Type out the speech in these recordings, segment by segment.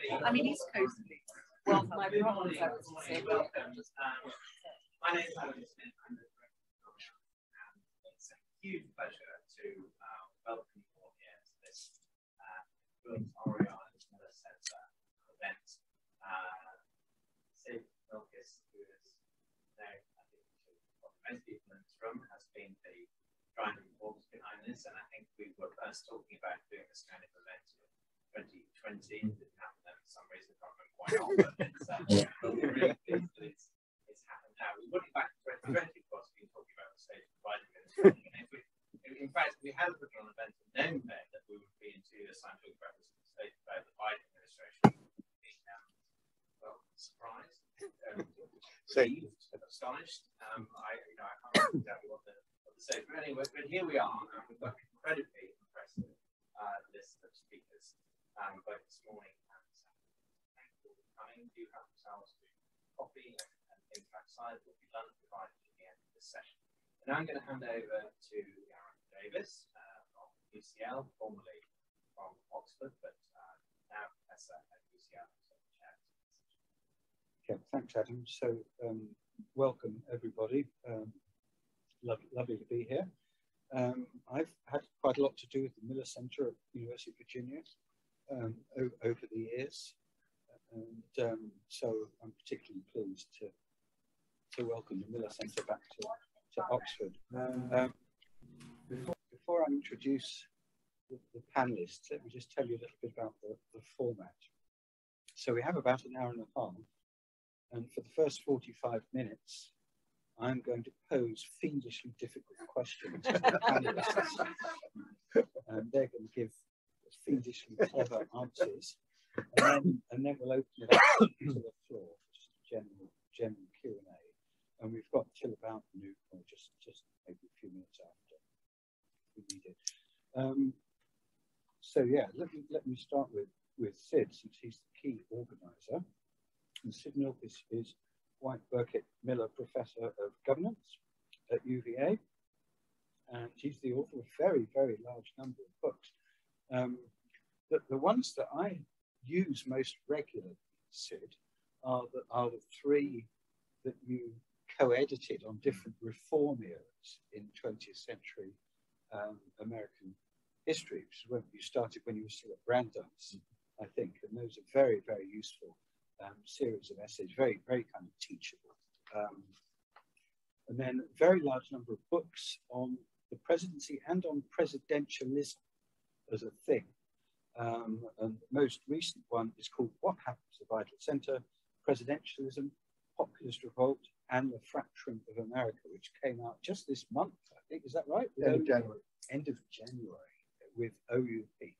I mean, East Coast. Well, my I was say welcome. My name is Adam Smith. I'm the director of it's a huge pleasure to uh, welcome you all here to this uh, Williams Centre event. Uh, Sid Milkis, who is there, I think, most people in this room, has been the driving force behind this, and I think we were first talking about doing this kind of event in 2020. It didn't happen then for some reason, I can't remember why not, but it's, uh, really pleased that it's, it's happened now. We wouldn't back in 2020, of course, been talking about the state providing it. in fact, we had put on an event and then that we would be in two years' time talking about this state about the Biden administration. Um, well, surprised, um, relieved, astonished. Um, I, you know, I can't remember exactly what the so, but anyway, but here we are, and we've got an incredibly impressive uh, list of speakers, um, both this morning and this afternoon. Thank you for coming. Do have yourselves to coffee and, things outside. Will be lunch provided at the end of this session. And I'm going to hand over to Aaron Davis uh, from UCL, formerly from Oxford, but uh, now professor at UCL. Okay, thanks, Adam. So, um, welcome everybody. Um, lovely, lovely to be here. Um, I've had quite a lot to do with the Miller Center at University of Virginia um, over the years. And um, so I'm particularly pleased to, to welcome the Miller Center back to, to Oxford. Um, before, before I introduce the, the, panelists, let me just tell you a little bit about the, the format. So we have about an hour and a half. And for the first 45 minutes, I'm going to pose fiendishly difficult questions to the panelists. and they're going to give fiendishly clever answers. And then, and then we'll open it up to the floor for just a general, general Q&A. And we've got till about noon, or just, just maybe a few minutes after we need it. Um, so yeah, let me, let me start with, with Sid, since he's the key organizer. And Sid Milkis is White Burkett Miller Professor of Governance at UVA. And he's the author of a very, very large number of books. Um, the, the ones that I use most regularly, Sid, are the, are the three that you co-edited on different reform eras in 20th century um, American history, which is when you started when you were still at Brandeis, I think, and those are very, very useful um, series of essays, very, very kind of teachable. Um, and then a very large number of books on the presidency and on presidentialism as a thing. Um, and the most recent one is called What Happens to the Vital Center, Presidentialism, Populist Revolt, and the Fracturing of America, which came out just this month, I think. Is that right? End of January. End of January with OUP.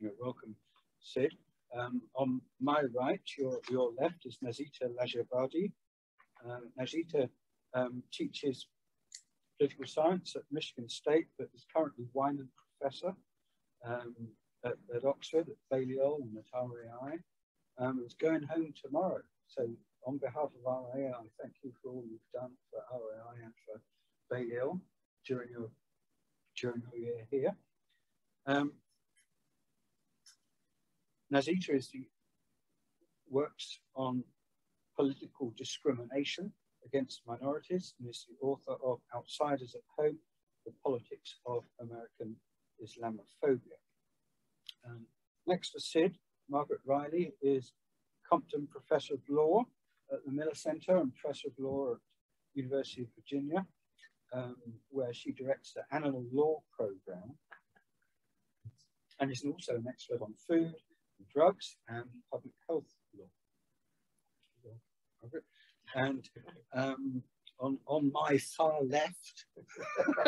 You're welcome, Sid. Um, on my right, your, your left is Nazita Lajevardi. Um, Nazita um, teaches political science at Michigan State, but is currently Winant Professor um, at, at, Oxford, at Balliol and at RAI. Um, is going home tomorrow. So on behalf of RAI, I thank you for all you've done for RAI and for Balliol during your, during your year here. Um, Nazita is the, works on political discrimination against minorities and is the author of Outsiders at Home, The Politics of American Islamophobia. Um, next to Sid, Margaret Riley is Compton Professor of Law at the Miller Center and Professor of Law at University of Virginia, um, where she directs the Animal Law Program and is also an expert on food, drugs and public health law. And um, on, on my far left,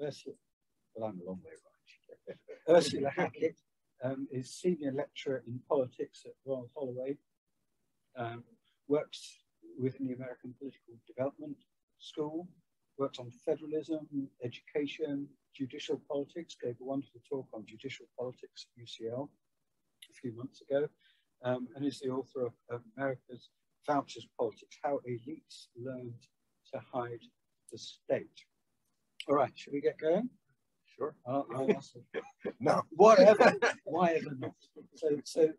well, I'm a long way right. Ursula Hackett um, is senior lecturer in politics at Royal Holloway, um, works within the American Political Development School, works on federalism, education, judicial politics, gave a wonderful talk on judicial politics at UCL a few months ago, um, and is the author of, of America's Vouchers Politics, How Elites Learned to Hide the State. All right, should we get going? Sure. I'll, I'll answer. No. Whatever, why ever not? So, so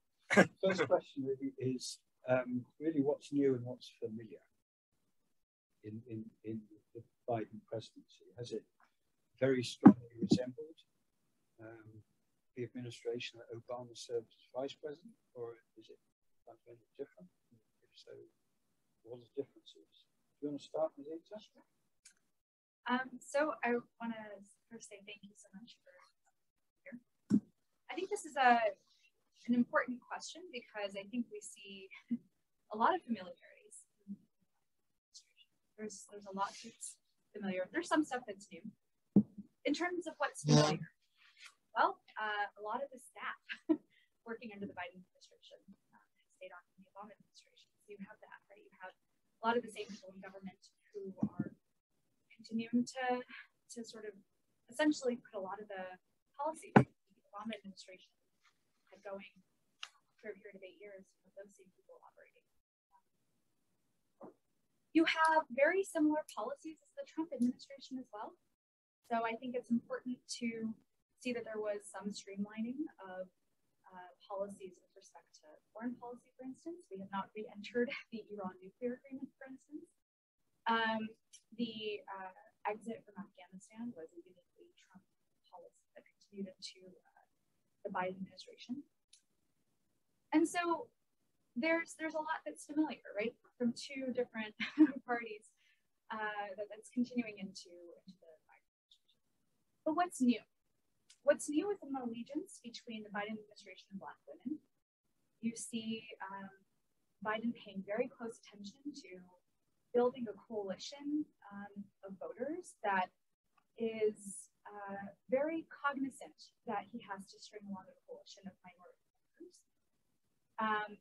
first question really is um, really what's new and what's familiar in, in, in the Biden presidency? Has it very strongly resembled um, the administration that Obama served as vice president, or is it fundamentally different? If so, what are the differences? Do you want to start, Nazita? Um, so I want to first say thank you so much for here. I think this is a an important question because I think we see a lot of familiarities. There's there's a lot that's familiar. There's some stuff that's new. In terms of what's familiar, well, uh, a lot of the staff working under the Biden administration uh, stayed on in the Obama administration. So you have that, right? You have a lot of the same people in government who are continuing to to sort of essentially put a lot of the policies the Obama administration had going for a period of eight years with those same people operating. You have very similar policies as the Trump administration as well. So I think it's important to see that there was some streamlining of uh, policies with respect to foreign policy, for instance. We have not re-entered the Iran nuclear agreement, for instance. Um, the uh, exit from Afghanistan was a Trump continued into uh, the Biden administration. And so there's there's a lot that's familiar, right, from two different parties uh, that, that's continuing into, into the Biden administration. But what's new? What's new is an allegiance between the Biden administration and Black women. You see um, Biden paying very close attention to building a coalition um, of voters that is uh, very cognizant that he has to string along a coalition of minority voters. Um,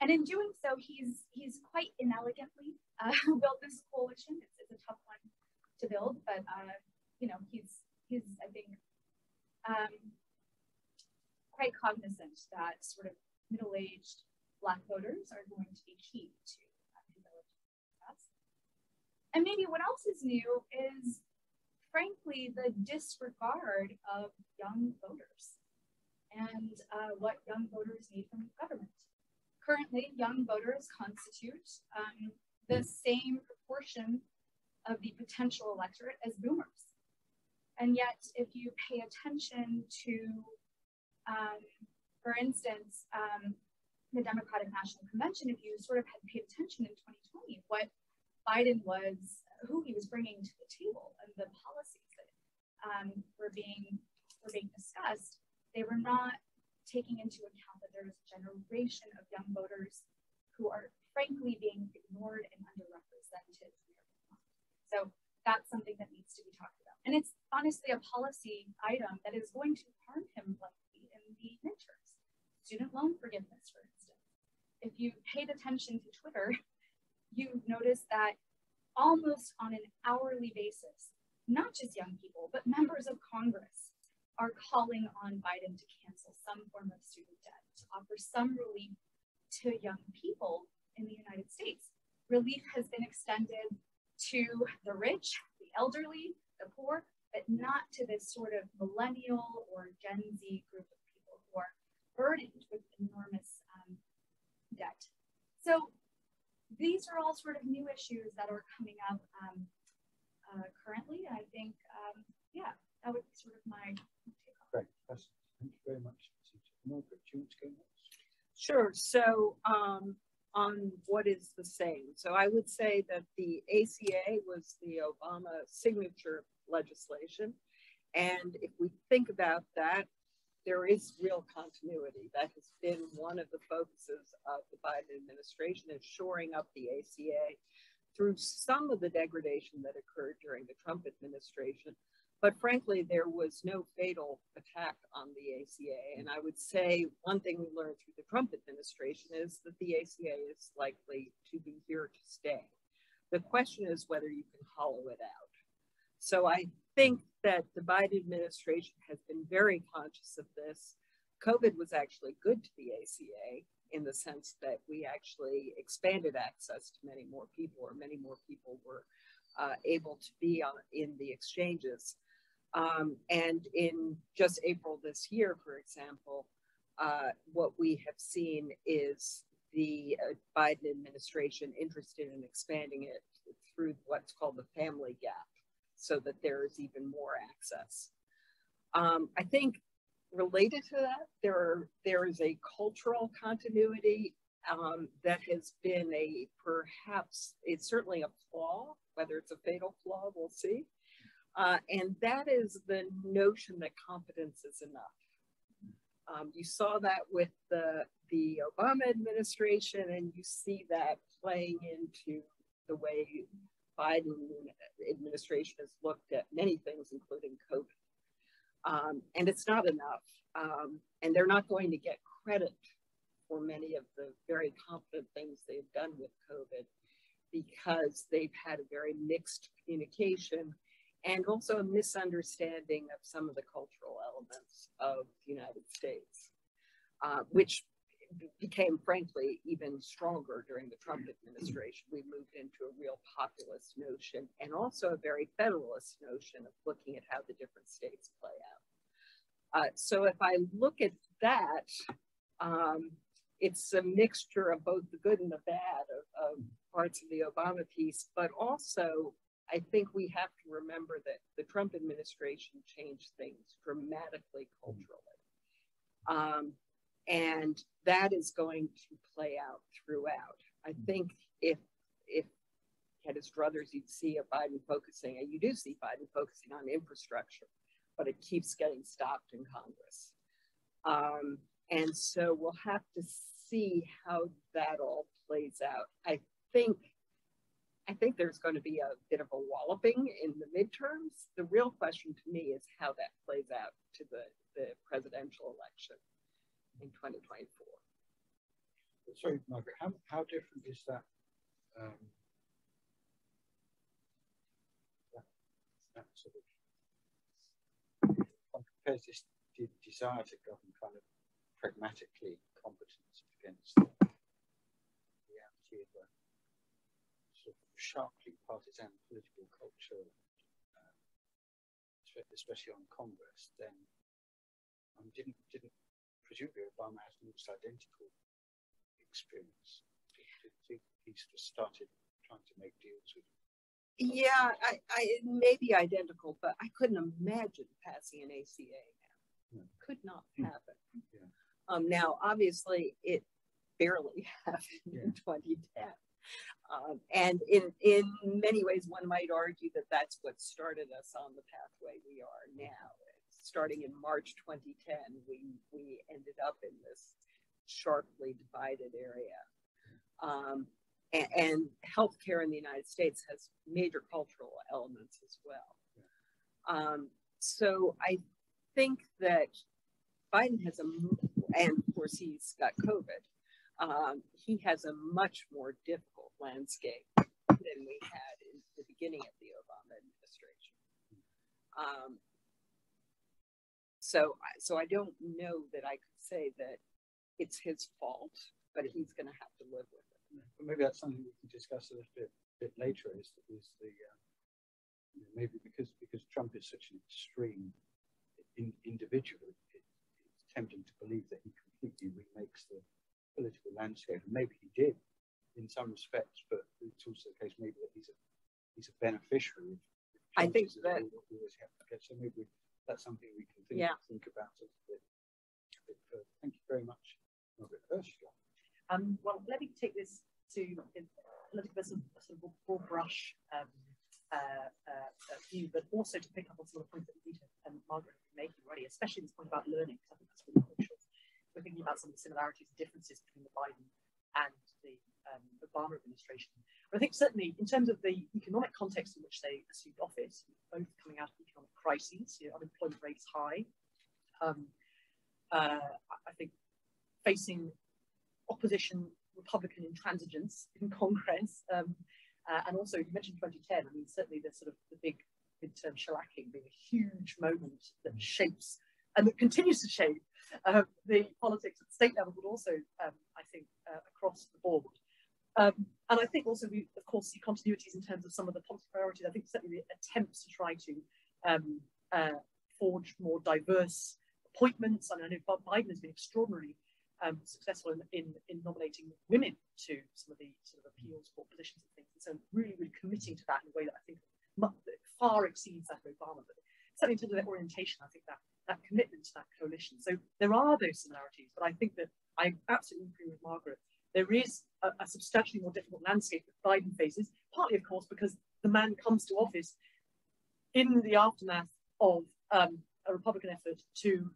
and in doing so, he's he's quite inelegantly uh, built this coalition. It's, it's, a tough one to build, but uh, you know he's he's I think um, quite cognizant that sort of middle-aged Black voters are going to be key to that. and maybe what else is new is, frankly, the disregard of young voters and uh, what young voters need from government. Currently, young voters constitute um, the same proportion of the potential electorate as boomers. And yet, if you pay attention to, um, for instance, um, the Democratic National Convention, if you sort of had paid attention in 2020, what Biden was who he was bringing to the table and the policies that um, were being were being discussed, they were not taking into account that there's a generation of young voters who are frankly being ignored and underrepresented. So that's something that needs to be talked about. And it's honestly a policy item that is going to harm him likely in the midterms. Student loan forgiveness, for instance. If you paid attention to Twitter, you noticed that almost on an hourly basis, not just young people, but members of Congress are calling on Biden to cancel some form of student debt, to offer some relief to young people in the United States. Relief has been extended to the rich, the elderly, the poor, but not to this sort of millennial or Gen Z group of people who are burdened with enormous um, debt. So these are all sort of new issues that are coming up um, uh, currently. I think, um, yeah, that would be sort of my take on Great. Thank you very much. Margaret, do you want to go next? Sure. So, um, on what is the same. So, I would say that the ACA was the Obama signature legislation. And if we think about that, there is real continuity. That has been one of the focuses of the Biden administration is shoring up the ACA through some of the degradation that occurred during the Trump administration. But frankly, there was no fatal attack on the ACA. And I would say one thing we learned through the Trump administration is that the ACA is likely to be here to stay. The question is whether you can hollow it out. So I think that the Biden administration has been very conscious of this. COVID was actually good to the ACA in the sense that we actually expanded access to many more people, or many more people were uh, able to be on, in the exchanges. Um, and in just April this year, for example, uh, what we have seen is the uh, Biden administration interested in expanding it through what's called the family gap so that there is even more access. Um, I think related to that, there, are, there is a cultural continuity um, that has been a perhaps, it's certainly a flaw, whether it's a fatal flaw, we'll see. Uh, and that is the notion that competence is enough. Um, you saw that with the, the Obama administration, and you see that playing into the way Biden administration has looked at many things, including COVID. Um, and it's not enough. Um, and they're not going to get credit for many of the very competent things they've done with COVID because they've had a very mixed communication and also a misunderstanding of some of the cultural elements of the United States, uh, which became, frankly, even stronger during the Trump administration. We moved into a real populist notion and also a very federalist notion of looking at how the different states play out. Uh, so if I look at that, um, it's a mixture of both the good and the bad of, of parts of the Obama piece, but also I think we have to remember that the Trump administration changed things dramatically culturally. Um, and that is going to play out throughout. I think if if had his druthers, you'd see a Biden focusing, and you do see Biden focusing on infrastructure, but it keeps getting stopped in Congress. Um, and so we'll have to see how that all plays out. I think I think there's going to be a bit of a walloping in the midterms. The real question to me is how that plays out to the, the presidential election in 2024. Sorry, Margaret, how, how different is that, um, that, that sort of compares this desire to govern kind of pragmatically competence against the reality of a sort of sharply partisan political culture, uh, especially on Congress, then um, didn't didn't presumably Obama has almost identical experience. He's just started trying to make deals with. Yeah, I, I it may be identical, but I couldn't imagine passing an ACA now. Yeah. Could not hmm. happen. Yeah. Um, now, obviously, it barely happened yeah. in 2010. Um, and in, in many ways, one might argue that that's what started us on the pathway we are now starting in March 2010, we, we ended up in this sharply divided area. Um, and, and, healthcare in the United States has major cultural elements as well. Um, so I think that Biden has a, and of course he's got COVID, um, he has a much more difficult landscape than we had in the beginning of the Obama administration. Um, so, so I don't know that I could say that it's his fault, but he's going to have to live with it. maybe that's something we can discuss a little bit, bit later. Is, is the uh, you know, maybe because because Trump is such an extreme in, individual, it, it's tempting to believe that he completely remakes the political landscape, and maybe he did in some respects, but it's also the case maybe that he's a he's a beneficiary. Of, I think that. So maybe that's something we can think, yeah. think about a bit, a bit further. Thank you very much, Margaret Ursula. Um, well, let me take this to a little bit of a sort of broad brush um, uh, uh, view, but also to pick up on some of the points that Rita and Margaret are making already, especially this point about learning, because I think that's really crucial. We're thinking about some of the similarities and differences between the Biden and the um, Obama administration. But I think certainly in terms of the economic context in which they assumed office, both coming out of economic crises, you know, unemployment rates high, um, uh, I think facing opposition Republican intransigence in Congress, um, uh, and also you mentioned 2010. I mean, certainly the sort of the big midterm shellacking being a huge moment that shapes and that continues to shape uh, the politics at the state level, but also, um, I think, uh, across the board. Um, and I think also we, of course, see continuities in terms of some of the policy priorities. I think certainly the attempts to try to um, uh, forge more diverse appointments. And I know Biden has been extraordinarily um, successful in, in, in, nominating women to some of the sort of appeals court positions and things. And so really, really committing to that in a way that I think far exceeds that of Obama. But certainly in terms of their orientation, I think that that commitment to that coalition. So there are those similarities, but I think that I absolutely agree with Margaret. There is a, a substantially more difficult landscape that Biden faces, partly, of course, because the man comes to office in the aftermath of um, a Republican effort to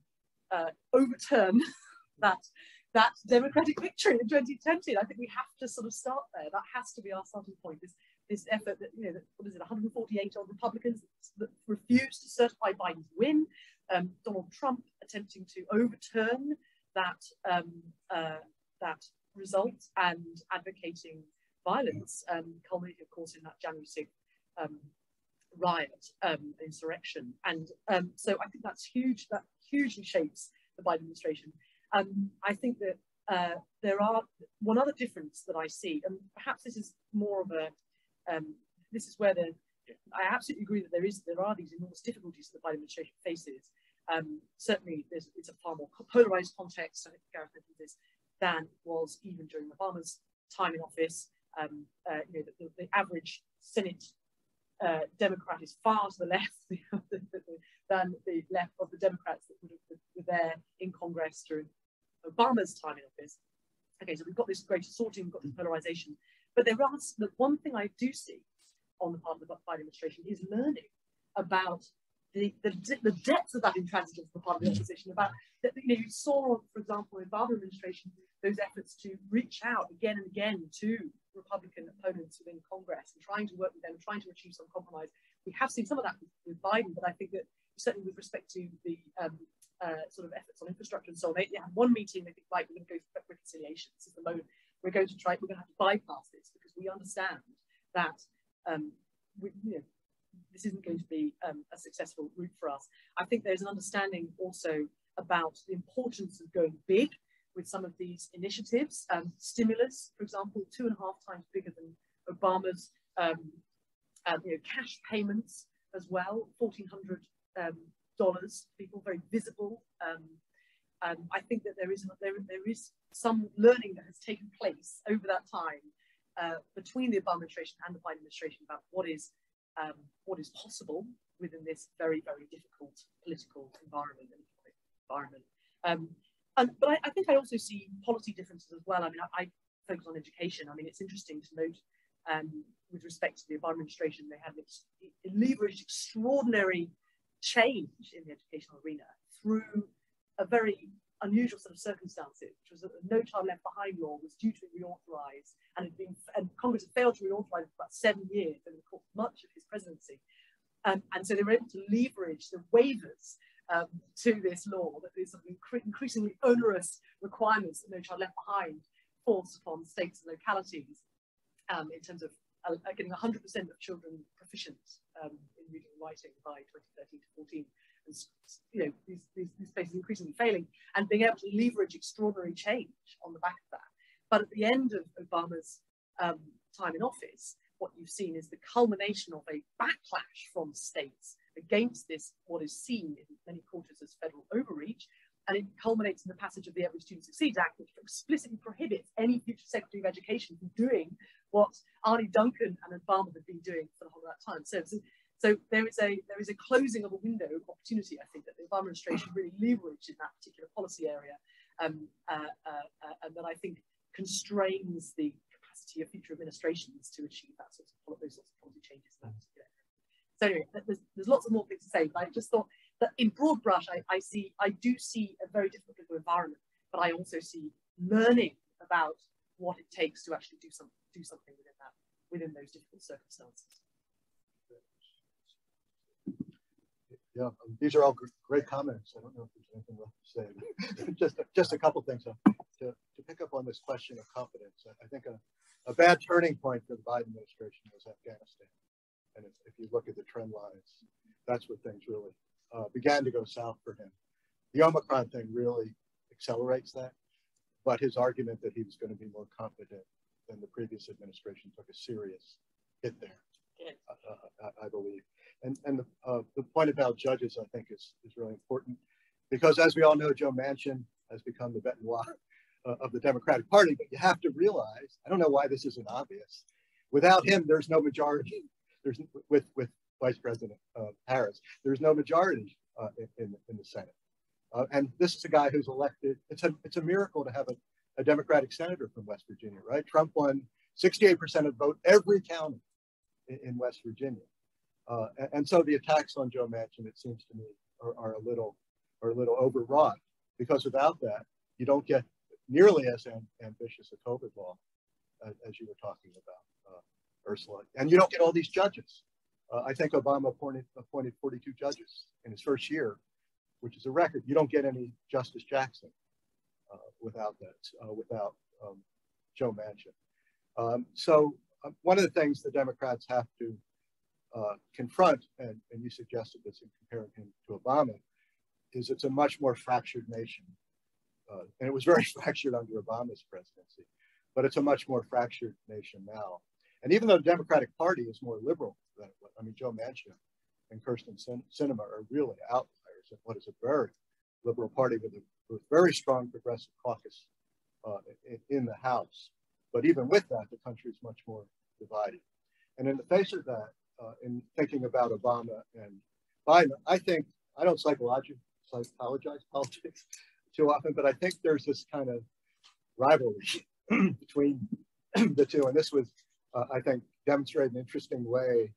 uh, overturn that that Democratic victory in 2020. I think we have to sort of start there. That has to be our starting point. This this effort that you know, that, what is it, 148 odd Republicans that refused to certify Biden's win. Um, Donald Trump attempting to overturn that um, uh, that result and advocating violence, um, culminating, of course, in that January 6th um, riot, um, insurrection. And um, so I think that's huge. That hugely shapes the Biden administration. Um, I think that uh, there are one other difference that I see, and perhaps this is more of a, um, this is where the, I absolutely agree that there is, there are these enormous difficulties that the Biden administration faces. Um, certainly, it's a far more polarized context, I think Gareth mentioned this, than was even during Obama's time in office. Um, uh, you know, the, the, the average Senate uh, Democrat is far to the left than the left of the Democrats that were there in Congress during Obama's time in office. Okay, so we've got this greater sorting, we've got this polarization. But there are the one thing I do see on the part of the Biden administration is learning about the, the, the depth of that intransigence on the part of the opposition. About that, you know, you saw, for example, in the Obama administration, those efforts to reach out again and again to Republican opponents within Congress and trying to work with them, trying to achieve some compromise. We have seen some of that with, with Biden, but I think that certainly with respect to the um, uh, sort of efforts on infrastructure and so on, they, they had one meeting, they think, right, we're going to go for reconciliation. This is the moment we're going to try, we're going to have to bypass this because we understand that um, we, you know, this isn't going to be um, a successful route for us. I think there's an understanding also about the importance of going big with some of these initiatives. Um, stimulus, for example, two and a half times bigger than Obama's um, um, you know, cash payments as well, $1,400 um, people, very visible. Um, I think that there is, there, there is some learning that has taken place over that time uh, between the Obama administration and the Biden administration about what is, um, what is possible within this very, very difficult political environment and economic environment. Um, and, but I, I, think I also see policy differences as well. I mean, I, I, focus on education. I mean, it's interesting to note um, with respect to the Obama administration, they had leveraged extraordinary change in the educational arena through a very unusual set of circumstances, which was that the No Child Left Behind law was due to be reauthorized and had been, and Congress had failed to reauthorize it for about seven years over the course much of his presidency. Um, and so they were able to leverage the waivers um, to this law, that these sort of incre increasingly onerous requirements that No Child Left Behind force upon states and localities um, in terms of uh, getting 100% of children proficient um, in reading and writing by 2013 to 14. And, you know, these, these, these places increasingly failing and being able to leverage extraordinary change on the back of that. But at the end of Obama's um, time in office, what you've seen is the culmination of a backlash from states against this, what is seen in many quarters as federal overreach. And it culminates in the passage of the Every Student Succeeds Act, which explicitly prohibits any future Secretary of Education from doing what Arne Duncan and Obama have been doing for the whole of that time. So, so there is a there is a closing of a window of opportunity, I think, that the Obama administration really leveraged in that particular policy area, um, uh, uh, uh, and that I think constrains the capacity of future administrations to achieve that sort of those sorts of policy changes so anyway, there's, there's lots of more things to say, but I just thought that in broad brush, I, I see, I do see a very different political environment, but I also see learning about what it takes to actually do some, do something within that, within those difficult circumstances. Yeah, these are all great comments. I don't know if there's anything left to say. just, a, just a couple things to, to, pick up on this question of confidence. I think a, a bad turning point for the Biden administration was Afghanistan. And if, if you look at the trend lines, that's where things really uh, began to go south for him. The Omicron thing really accelerates that. But his argument that he was going to be more confident than the previous administration took a serious hit there, uh, I, I, believe. And, and the, uh, the point about judges, I think, is, is really important because as we all know, Joe Manchin has become the bête noire uh, of the Democratic Party, but you have to realize, I don't know why this isn't obvious. Without him, there's no majority. There's with, with Vice President uh, Harris, there's no majority uh, in, in the Senate. Uh, and this is a guy who's elected. It's a, it's a miracle to have a, a Democratic senator from West Virginia, right? Trump won 68% of vote every county in, in West Virginia. Uh, and, so the attacks on Joe Manchin, it seems to me, are, are, a little are a little overwrought because without that, you don't get nearly as am, ambitious a COVID law as, as, you were talking about, uh, Ursula. And you don't get all these judges. Uh, I think Obama appointed, appointed 42 judges in his first year, which is a record. You don't get any Justice Jackson uh, without that, uh, without um, Joe Manchin. Um, so uh, one of the things the Democrats have to uh, confront, and, and you suggested this in comparing him to Obama, is it's a much more fractured nation. Uh, and it was very fractured under Obama's presidency, but it's a much more fractured nation now. And even though the Democratic Party is more liberal than it was, I mean, Joe Manchin and Kyrsten Sinema are really outliers in what is a very liberal party with a with very strong progressive caucus uh, in, in, the House. But even with that, the country is much more divided. And in the face of that, uh, in thinking about Obama and Biden, I think I don't psychologically psychologize politics too often, but I think there's this kind of rivalry between the two. And this was, uh, I think, demonstrated an interesting way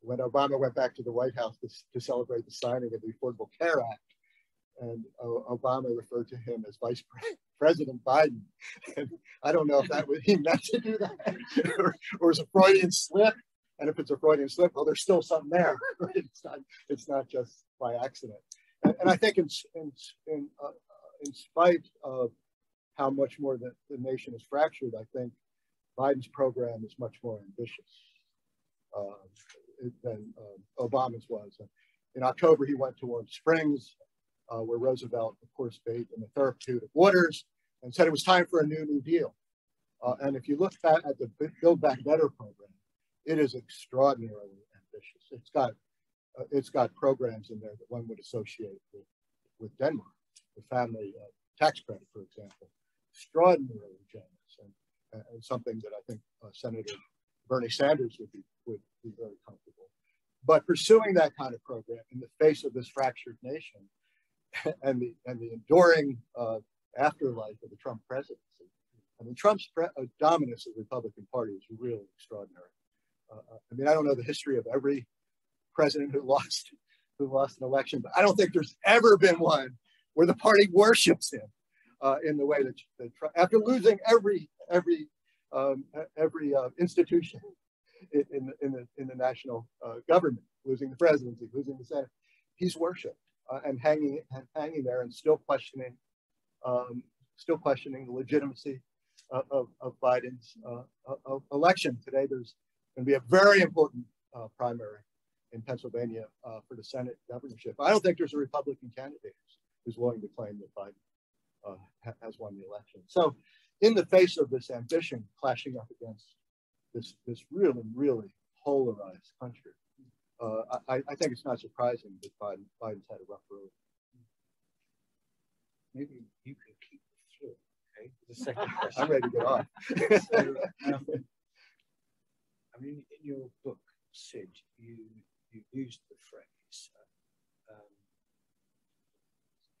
when Obama went back to the White House to, to celebrate the signing of the Affordable Care Act. And uh, Obama referred to him as Vice President Biden. And I don't know if that was he meant to do that or, or was a Freudian slip. And if it's a Freudian slip, well, there's still something there. Right? It's not. It's not just by accident. And, and I think in in in, uh, in spite of how much more the, the nation is fractured, I think Biden's program is much more ambitious uh, than uh, Obama's was. In October, he went to Warm Springs, uh, where Roosevelt, of course, bathed in the therapeutic waters and said it was time for a new New Deal. Uh, and if you look back at the Build Back Better program, it is extraordinarily ambitious. It's got uh, it's got programs in there that one would associate with, with Denmark, the family uh, tax credit, for example, extraordinarily generous and, and something that I think uh, Senator Bernie Sanders would be would be very comfortable. But pursuing that kind of program in the face of this fractured nation and the and the enduring uh, afterlife of the Trump presidency. I mean, Trump's pre- uh, dominance of the Republican Party is really extraordinary. Uh, uh, I mean, I don't know the history of every president who lost who lost an election, but I don't think there's ever been one where the party worships him uh, in the way that, that after losing every every um, every uh, institution in, in, the, in the in the national uh, government, losing the presidency, losing the Senate, he's worshipped uh, and hanging and hanging there and still questioning, um, still questioning the legitimacy of, of, of Biden's election. Today, there's going to be a very important uh, primary in Pennsylvania uh, for the Senate governorship. I don't think there's a Republican candidate who's willing to claim that Biden uh, ha has won the election. So, in the face of this ambition clashing up against this this really really polarized country, uh, I, I, think it's not surprising that Biden, Biden's had a rough road. Maybe you can keep the floor, okay? The second question. I'm ready to get on. I mean, in your book, Sid, you, you used the phrase uh, um,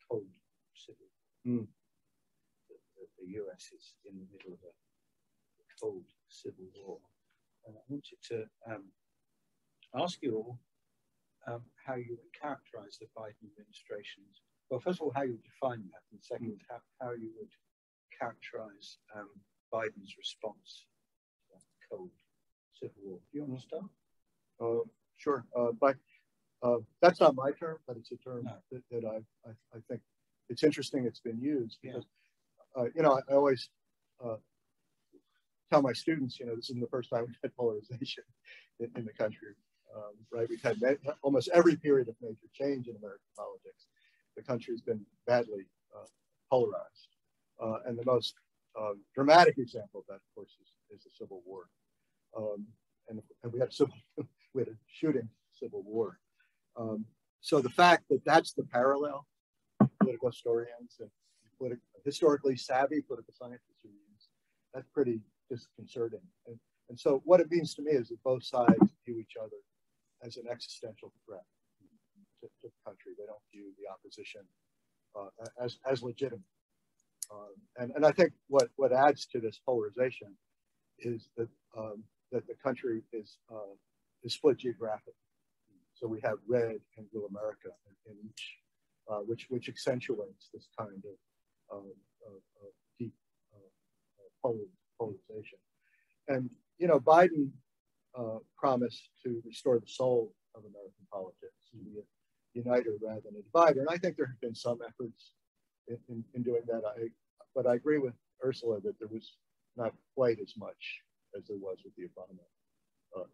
cold civil mm. that, that the US is in the middle of a, cold civil war. And I wanted to um, ask you all um, how you would characterize the Biden administration's, well, first of all, how you would define that, and second, how, how you would characterize um, Biden's response to that cold civil war. Do you start? Uh, sure. Uh, but uh, that's not my term, but it's a term no. that, that I, I, I, think it's interesting it's been used because, yeah. Uh, you know, I, I always uh, tell my students, you know, this isn't the first time we've had polarization in, in the country um, right? We've had almost every period of major change in American politics. The country has been badly uh, polarized. Uh, and the most dramatic example of that, of course, is, is the Civil War. Um, and, and, we had a civil, we had a shooting civil war Um, so the fact that that's the parallel, political historians and politi- historically savvy political scientists that's pretty disconcerting. And, and so what it means to me is that both sides view each other as an existential threat to, to the country. They don't view the opposition uh, as, as legitimate. Um, and, and I think what, what adds to this polarization is that, um, that the country is, uh, is split geographically. So we have red and blue America in, each, uh, which, which accentuates this kind of, of, of deep uh, polarization. And, you know, Biden uh, promised to restore the soul of American politics, to be a uniter rather than a divider. And I think there have been some efforts in, in, in doing that. I, but I agree with Ursula that there was not quite as much as there was with the Obama uh,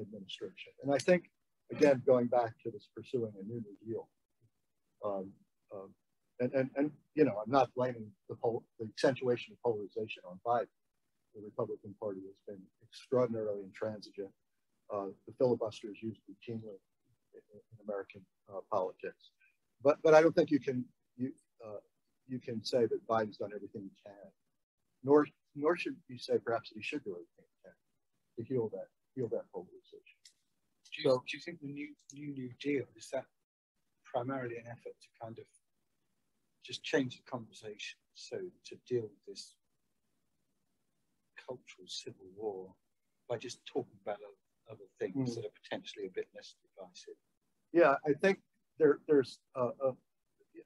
administration. And I think, again, going back to this pursuing a new Deal, um, um, and, and, and, you know, I'm not blaming the, the accentuation of polarization on Biden. The Republican Party has been extraordinarily intransigent. Uh, the filibuster is used routinely in, in American uh, politics. But, but I don't think you can, you, uh, you can say that Biden's done everything he can, nor nor should you say perhaps that he should do everything he can to heal that heal that polarization. Do you, so, do you think the new new New Deal is that primarily an effort to kind of just change the conversation so to deal with this cultural civil war by just talking about other things mm. that are potentially a bit less divisive? Yeah, I think there, there's a, a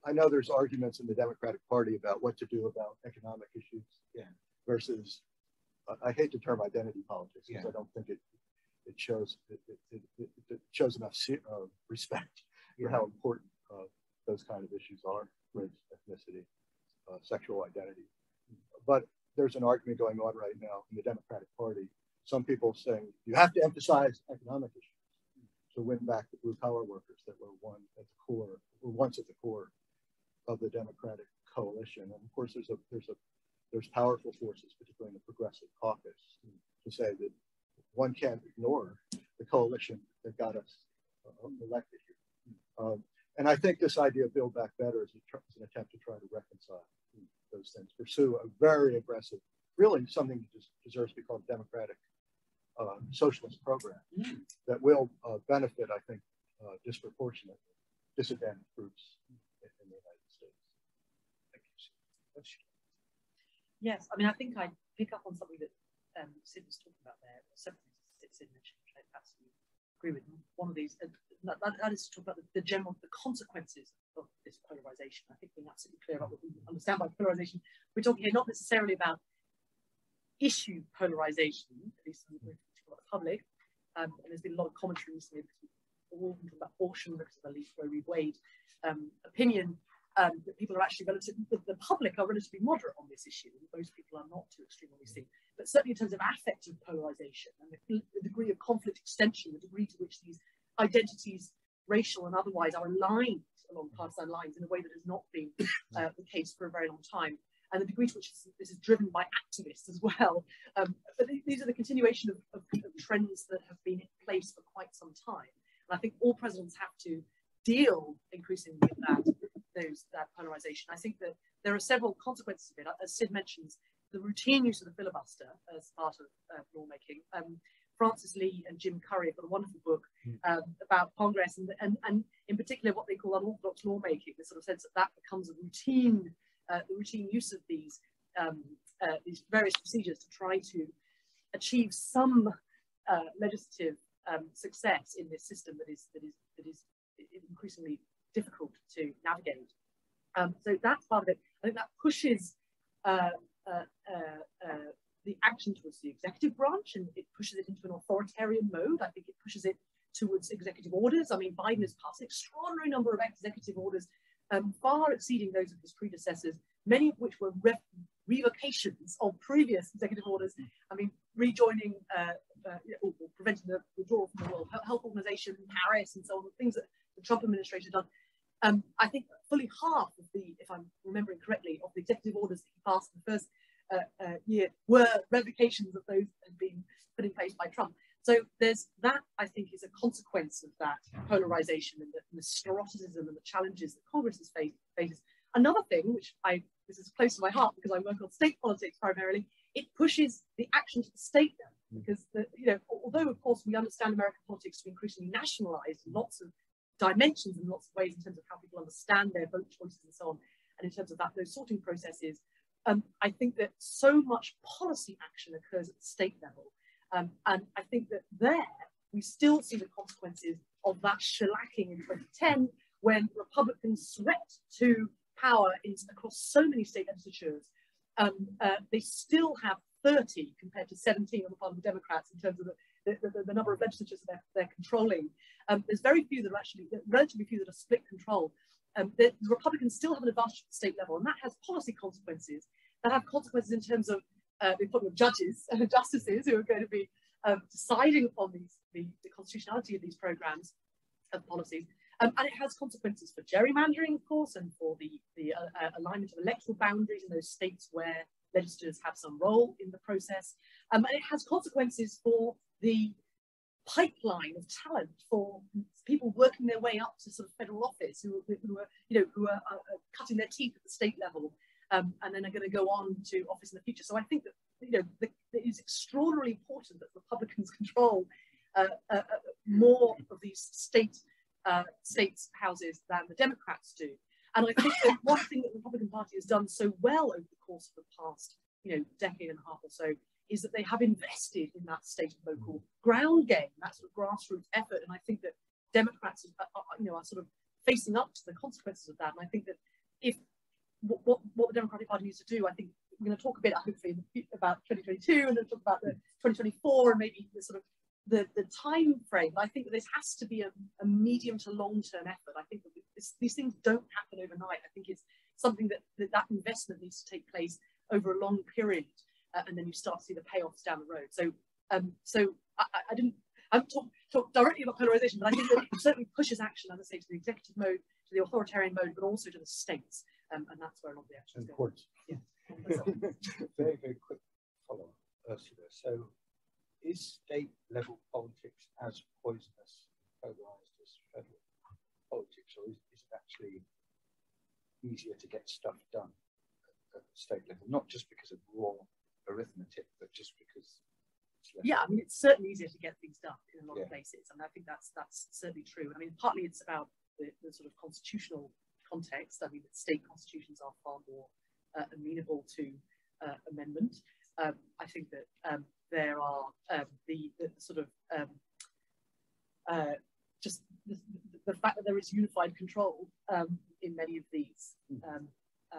I know there's arguments in the Democratic Party about what to do about economic issues yeah. Versus, I hate the term identity politics because yeah. I don't think it it shows it, it, it, it shows enough uh, respect for how important uh, those kind of issues are, race, ethnicity, uh, sexual identity. But there's an argument going on right now in the Democratic Party. Some people saying you have to emphasize economic issues to win back the blue collar workers that were one at the core, were once at the core of the Democratic coalition. And of course, there's a there's a there's powerful forces, particularly in the Progressive Caucus, to say that one can't ignore the coalition that got us uh, elected here. Um, and I think this idea of Build Back Better is, is, an attempt to try to reconcile those things, pursue a very aggressive, really something that just deserves to be called democratic uh, socialist program that will uh, benefit, I think, uh, disproportionately disadvantaged groups in the United States. Thank you. Yes, I mean, I think I pick up on something that um, Sid was talking about there, several things that Sid mentioned, which I absolutely agree with. One of these, uh, that, that is to talk about the, the, general, the consequences of this polarization. I think being absolutely clear about what we understand by polarization. We're talking here not necessarily about issue polarization, at least in the public, um, and there's been a lot of commentary recently all talking about abortion because of the Lee Roe Wade um, opinion um, that people are actually relatively, the, the, public are relatively moderate on this issue. Most people are not too extreme on these things. But certainly in terms of affective polarization and the, the degree of conflict extension, the degree to which these identities, racial and otherwise, are aligned along partisan lines in a way that has not been uh, the case for a very long time. And the degree to which this is driven by activists as well. Um, but these are the continuation of, of, of trends that have been in place for quite some time. And I think all presidents have to deal increasingly with that, those, that polarization. I think that there are several consequences of it. As Sid mentions, the routine use of the filibuster as part of uh, lawmaking. Um, Frances Lee and Jim Curry have got a wonderful book hmm. um, about Congress and, and, and in particular what they call unorthodox lawmaking, the sort of sense that that becomes a routine, uh, the routine use of these, um, uh, these various procedures to try to achieve some uh, legislative um, success in this system that is, that is, that is increasingly difficult to navigate. Um, so that's part of it. I think that pushes uh, uh, uh, uh, the action towards the executive branch and it pushes it into an authoritarian mode. I think it pushes it towards executive orders. I mean, Biden has passed an extraordinary number of executive orders, um, far exceeding those of his predecessors, many of which were re revocations of previous executive orders. I mean, rejoining uh, uh, or, preventing the withdrawal from the World Health Organization, Paris, and so on, the things that the Trump administration done. Um, I think fully half of the, if I'm remembering correctly, of the executive orders that he passed in the first uh, uh, year were revocations of those that had been put in place by Trump. So there's that, I think, is a consequence of that polarization and the, and the and the challenges that Congress has faced, faces. Another thing, which I this is close to my heart because I work on state politics primarily, it pushes the action to the state level. Because the, you know, although of course we understand American politics to be increasingly nationalized lots of dimensions and lots of ways in terms of how people understand their vote choices and so on, and in terms of that those sorting processes, um, I think that so much policy action occurs at the state level um, and I think that there we still see the consequences of that shellacking in 2010 when Republicans swept to power in, across so many state legislatures. Um, uh, they still have 30 compared to 17 on the part of the Democrats in terms of the, the, the, the number of legislatures they're, they're controlling. Um, there's very few that are actually, relatively few that are split control. Um, the, the, Republicans still have an advantage at the state level, and that has policy consequences that have consequences in terms of uh, the appointment of judges and justices who are going to be um, deciding upon these, the, the, constitutionality of these programs and policies. Um, and it has consequences for gerrymandering, of course, and for the, the uh, uh, alignment of electoral boundaries in those states where legislators have some role in the process. Um, and it has consequences for the pipeline of talent for people working their way up to sort of federal office who, who are, you know, who are, are cutting their teeth at the state level um, and then are going to go on to office in the future. So I think that you know the, it is extraordinarily important that Republicans control uh, uh, uh, more of these state uh, states houses than the Democrats do. And I think that one thing that the Republican Party has done so well over the course of the past, you know, decade and a half or so, is that they have invested in that state and local ground game, that sort of grassroots effort. And I think that Democrats, are, are, you know, are sort of facing up to the consequences of that. And I think that if what, what, the Democratic Party needs to do. I think we're going to talk a bit, hopefully, about 2022 and then talk about the 2024 and maybe the sort of the, the time frame. I think that this has to be a, a medium to long term effort. I think that this, these things don't happen overnight. I think it's something that, that that investment needs to take place over a long period, uh, and then you start to see the payoffs down the road. So, um, so I, I didn't. I'm talk, talk directly about polarization, but I think that it certainly pushes action, as I say, to the executive mode, to the authoritarian mode, but also to the states. Um, and that's where a lot of the action is going. Yeah. very, very quick follow up, Ursula. So, is state level politics as poisonous, polarized as federal politics, or is, is it actually easier to get stuff done at, the state level? Not just because of raw arithmetic, but just because yeah, I mean, it's certainly easier to get things done in a lot yeah. of places, and I think that's that's certainly true. I mean, partly it's about the, the sort of constitutional context. I mean, state constitutions are far more uh, amenable to uh, amendment. Um, I think that um, there are um, the, the, sort of um, uh, just the, the, fact that there is unified control um, in many of these um, uh,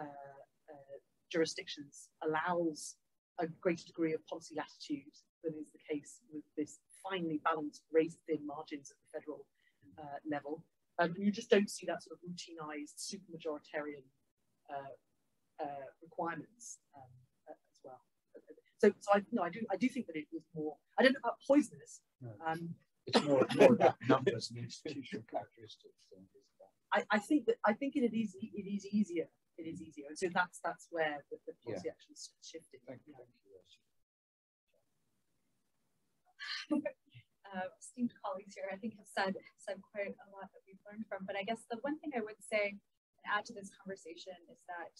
uh, jurisdictions allows a greater degree of policy latitude than is the case with this finely balanced razor thin margins at the federal uh, level. Um, and you just don't see that sort of routinized supermajoritarian uh, uh, requirements um, as well. So, so I, no, I do, I do think that it was more. I don't know about poisonous. No. Um, it's more, more about numbers and institutional characteristics. I, I think that I think it is it is easier. It is easier, and so that's that's where the, the policy yeah. actually shifted. Thank you. Thank you. uh, esteemed colleagues here, I think have said said quite a lot that we've learned from. But I guess the one thing I would say and add to this conversation is that,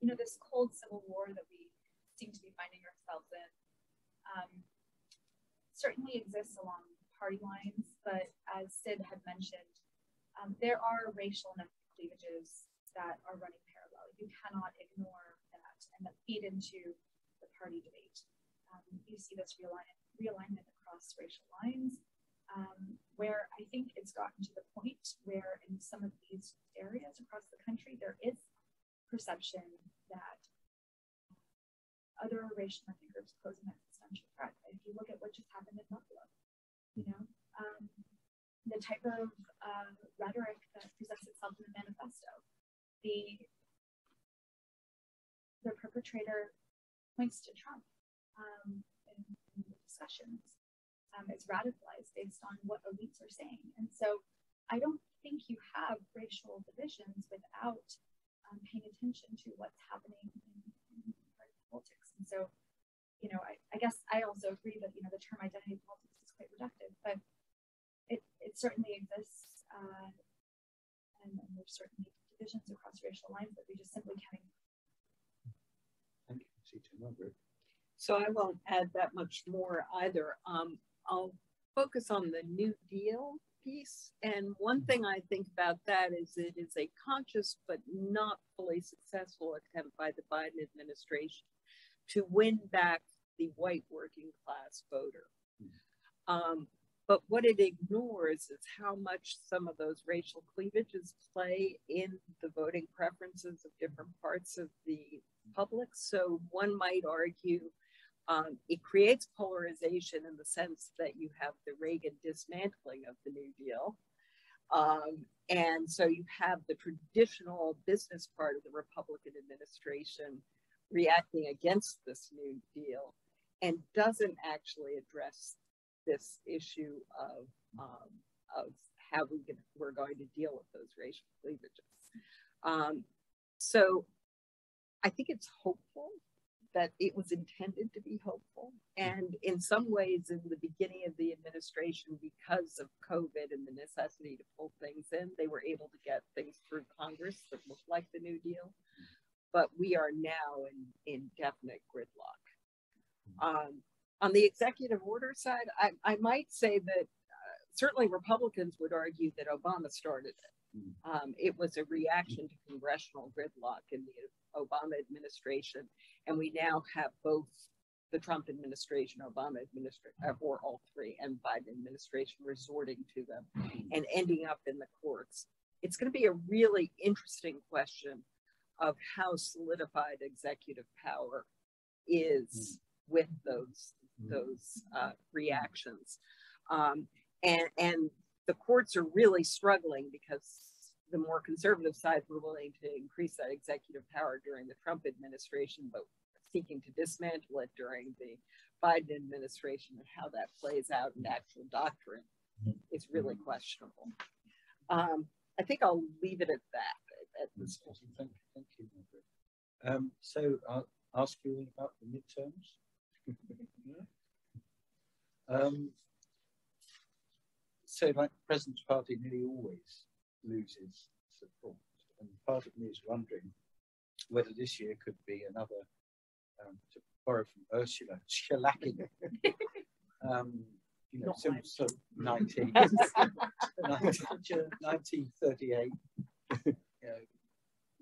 you know, this cold civil war that we seem to be finding ourselves in um, certainly exists along party lines, but as Sid had mentioned, um, there are racial and ethnic cleavages that are running parallel. You cannot ignore that and that feed into the party debate. Um, you see this realignment, realignment across racial lines, um, where I think it's gotten to the point where in some of these areas across the country, there is perception that other racial ethnic groups pose an existential threat. If you look at what just happened in Buffalo, you know, um, the type of uh, rhetoric that presents itself in the manifesto, the the perpetrator points to Trump um, in, in the discussions um, it's radicalized based on what elites are saying. And so I don't think you have racial divisions without um, paying attention to what's happening in, in politics. And so, you know, I, I, guess I also agree that, you know, the term identity politics is quite reductive, but it, it certainly exists. Uh, and, and there's certainly divisions across racial lines that we just simply can't Thank you, C2 So I won't add that much more either. Um, I'll focus on the New Deal piece. And one thing I think about that is it is a conscious but not fully successful attempt by the Biden administration to win back the white working class voter. Um, but what it ignores is how much some of those racial cleavages play in the voting preferences of different parts of the public. So one might argue um, it creates polarization in the sense that you have the Reagan dismantling of the New Deal. Um, and so you have the traditional business part of the Republican administration reacting against this New Deal and doesn't actually address this issue of, um, of how we can, we're going to deal with those racial cleavages. Um, so I think it's hopeful that it was intended to be hopeful. And in some ways, in the beginning of the administration, because of COVID and the necessity to pull things in, they were able to get things through Congress that looked like the New Deal. But we are now in, in definite gridlock. Um, on the executive order side, I, I might say that uh, certainly Republicans would argue that Obama started it. Um, it was a reaction to congressional gridlock in the Obama administration. And we now have both the Trump administration, Obama administration, uh, or all three, and Biden administration resorting to them and ending up in the courts. It's going to be a really interesting question of how solidified executive power is with those those uh, reactions. Um, and, and the courts are really struggling because the more conservative sides were willing to increase that executive power during the Trump administration, but seeking to dismantle it during the Biden administration and how that plays out in actual doctrine is really questionable. Um, I think I'll leave it at that at this point. Thank, thank you, Um, so I'll ask you about the midterms. um, so like the President's Party nearly always loses support. And part of me is wondering whether this year could be another, um, to borrow from Ursula, shellacking. um, you know, Not some mine. sort of 19, 1938, you know,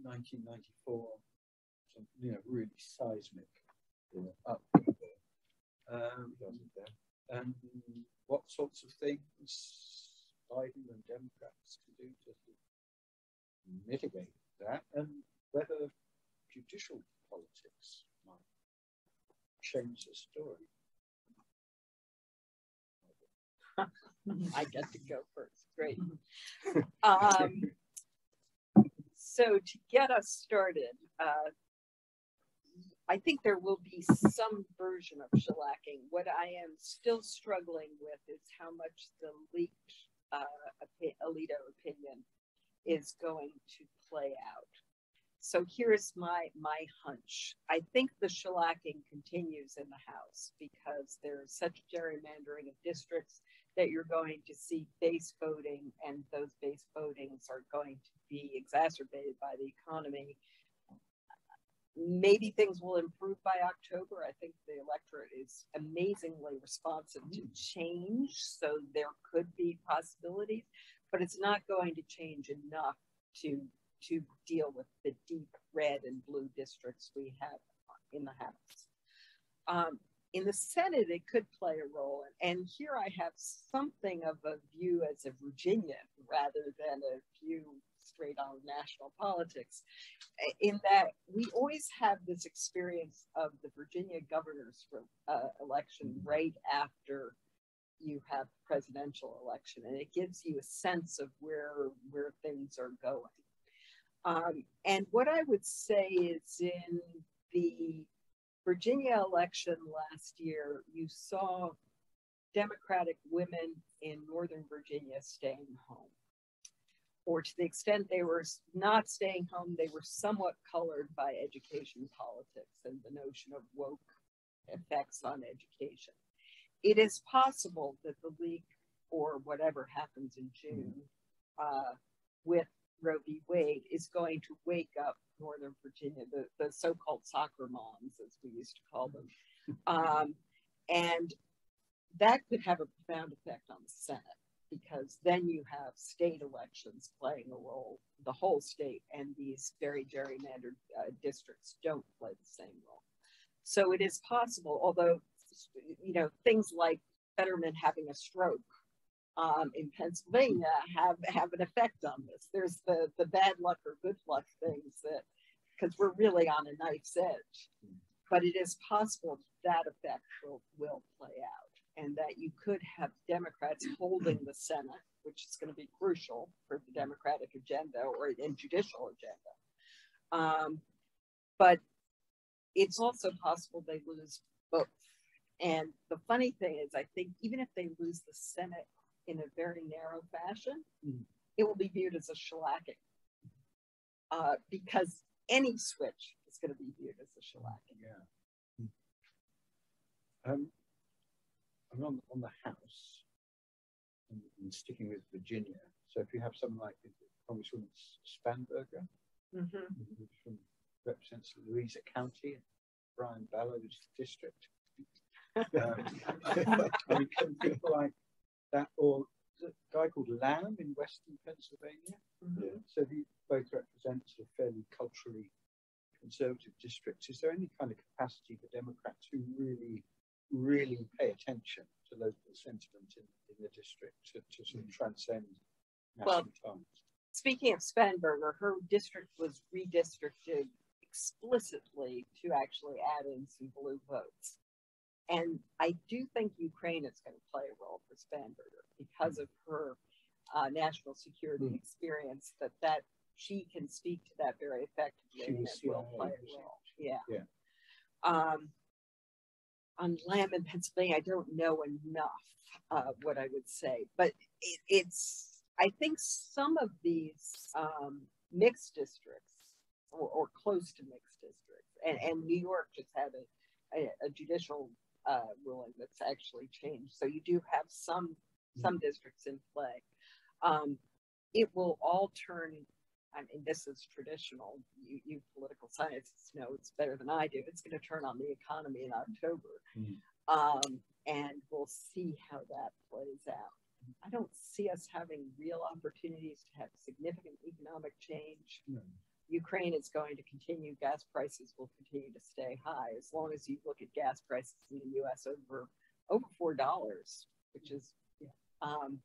1994, some, you know, really seismic up. Um, and what sorts of things Biden and Democrats can do to mitigate that, and whether judicial politics might change the story. I get to go first. Great. Um, so to get us started, uh, I think there will be some version of shellacking. What I am still struggling with is how much the leaked uh, Alito opinion is going to play out. So here's my my hunch. I think the shellacking continues in the House because there's such gerrymandering of districts that you're going to see base voting, and those base votings are going to be exacerbated by the economy. Maybe things will improve by October. I think the electorate is amazingly responsive to change, so there could be possibilities, but it's not going to change enough to to deal with the deep red and blue districts we have in the House. Um, in the Senate, it could play a role. And here I have something of a view as a Virginian rather than a view straight on national politics, in that we always have this experience of the Virginia governor's uh, election right after you have the presidential election, and it gives you a sense of where where things are going. Um, and what I would say is in the Virginia election last year, you saw Democratic women in Northern Virginia staying home. Or to the extent they were not staying home, they were somewhat colored by education politics and the notion of woke effects on education. it is possible that the leak or whatever happens in June uh, with Roe v. Wade is going to wake up Northern Virginia, the, the so-called soccer moms, as we used to call them. Um, and that could have a profound effect on the Senate because then you have state elections playing a role, the whole state, and these very gerrymandered uh, districts don't play the same role. So it is possible, although, you know, things like Fetterman having a stroke um, in Pennsylvania have, have an effect on this. There's the, the bad luck or good luck things that, because we're really on a knife's edge. But it is possible that effect will, will play out and that you could have Democrats holding the Senate, which is going to be crucial for the Democratic agenda or in judicial agenda. Um, but it's also possible they lose both. And the funny thing is, I think even if they lose the Senate in a very narrow fashion, mm. it will be viewed as a shellacking uh, because any switch is going to be viewed as a shellacking. Yeah. Um, I'm on, on the House and, and, sticking with Virginia. So if you have someone like Congresswoman Spanberger, mm-hmm. from represents Louisa County, Brian Ballow's district. um, I mean, people like that, or a guy called Lamb in Western Pennsylvania. Mm-hmm. Yeah. So these both represent sort of fairly culturally conservative districts. Is there any kind of capacity for Democrats who really, really pay attention to local sentiment in, in the district to, to sort of transcend national well, times? Speaking of Spanberger, her district was redistricted explicitly to actually add in some blue votes. And I do think Ukraine is going to play a role for Spanberger because of her uh, national security mm. experience. That that she can speak to that very effectively and will play a role. Yeah. yeah. Um, on Lamb in Pennsylvania, I don't know enough uh, what I would say, but it, it's. I think some of these um, mixed districts or, or, close to mixed districts, and, and New York just had a, a, a judicial uh, ruling that's actually changed. So you do have some some mm-hmm. districts in play. Um, it will all turn. I mean, this is traditional. You, you political scientists know it's better than I do. It's going to turn on the economy in October, mm-hmm. um, and we'll see how that plays out. I don't see us having real opportunities to have significant economic change. Ukraine is going to continue, gas prices will continue to stay high as long as you look at gas prices in the US over over four dollars, which is um,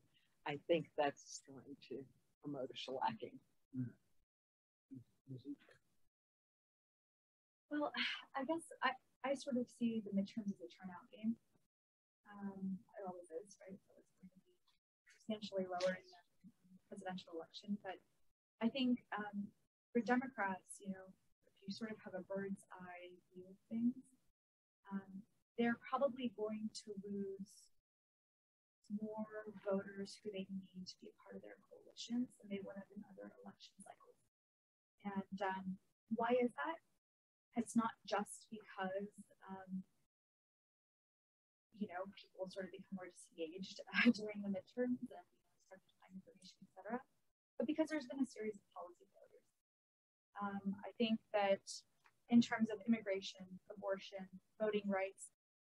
I think that's going to promote a shellacking. Well, I guess I, I sort of see the midterms as a turnout game. Um, it always is, right? So it's going to be substantially lower in the presidential election. But I think um, for Democrats, you know, if you sort of have a bird's eye view of things, um, they're probably going to lose more voters who they need to be part of their coalitions than they would have in other election cycles. And um, why is that? It's not just because, um, you know, people sort of become more disengaged uh, during the midterms and you know, start to find information, et cetera, but because there's been a series of policy um, I think that in terms of immigration, abortion, voting rights,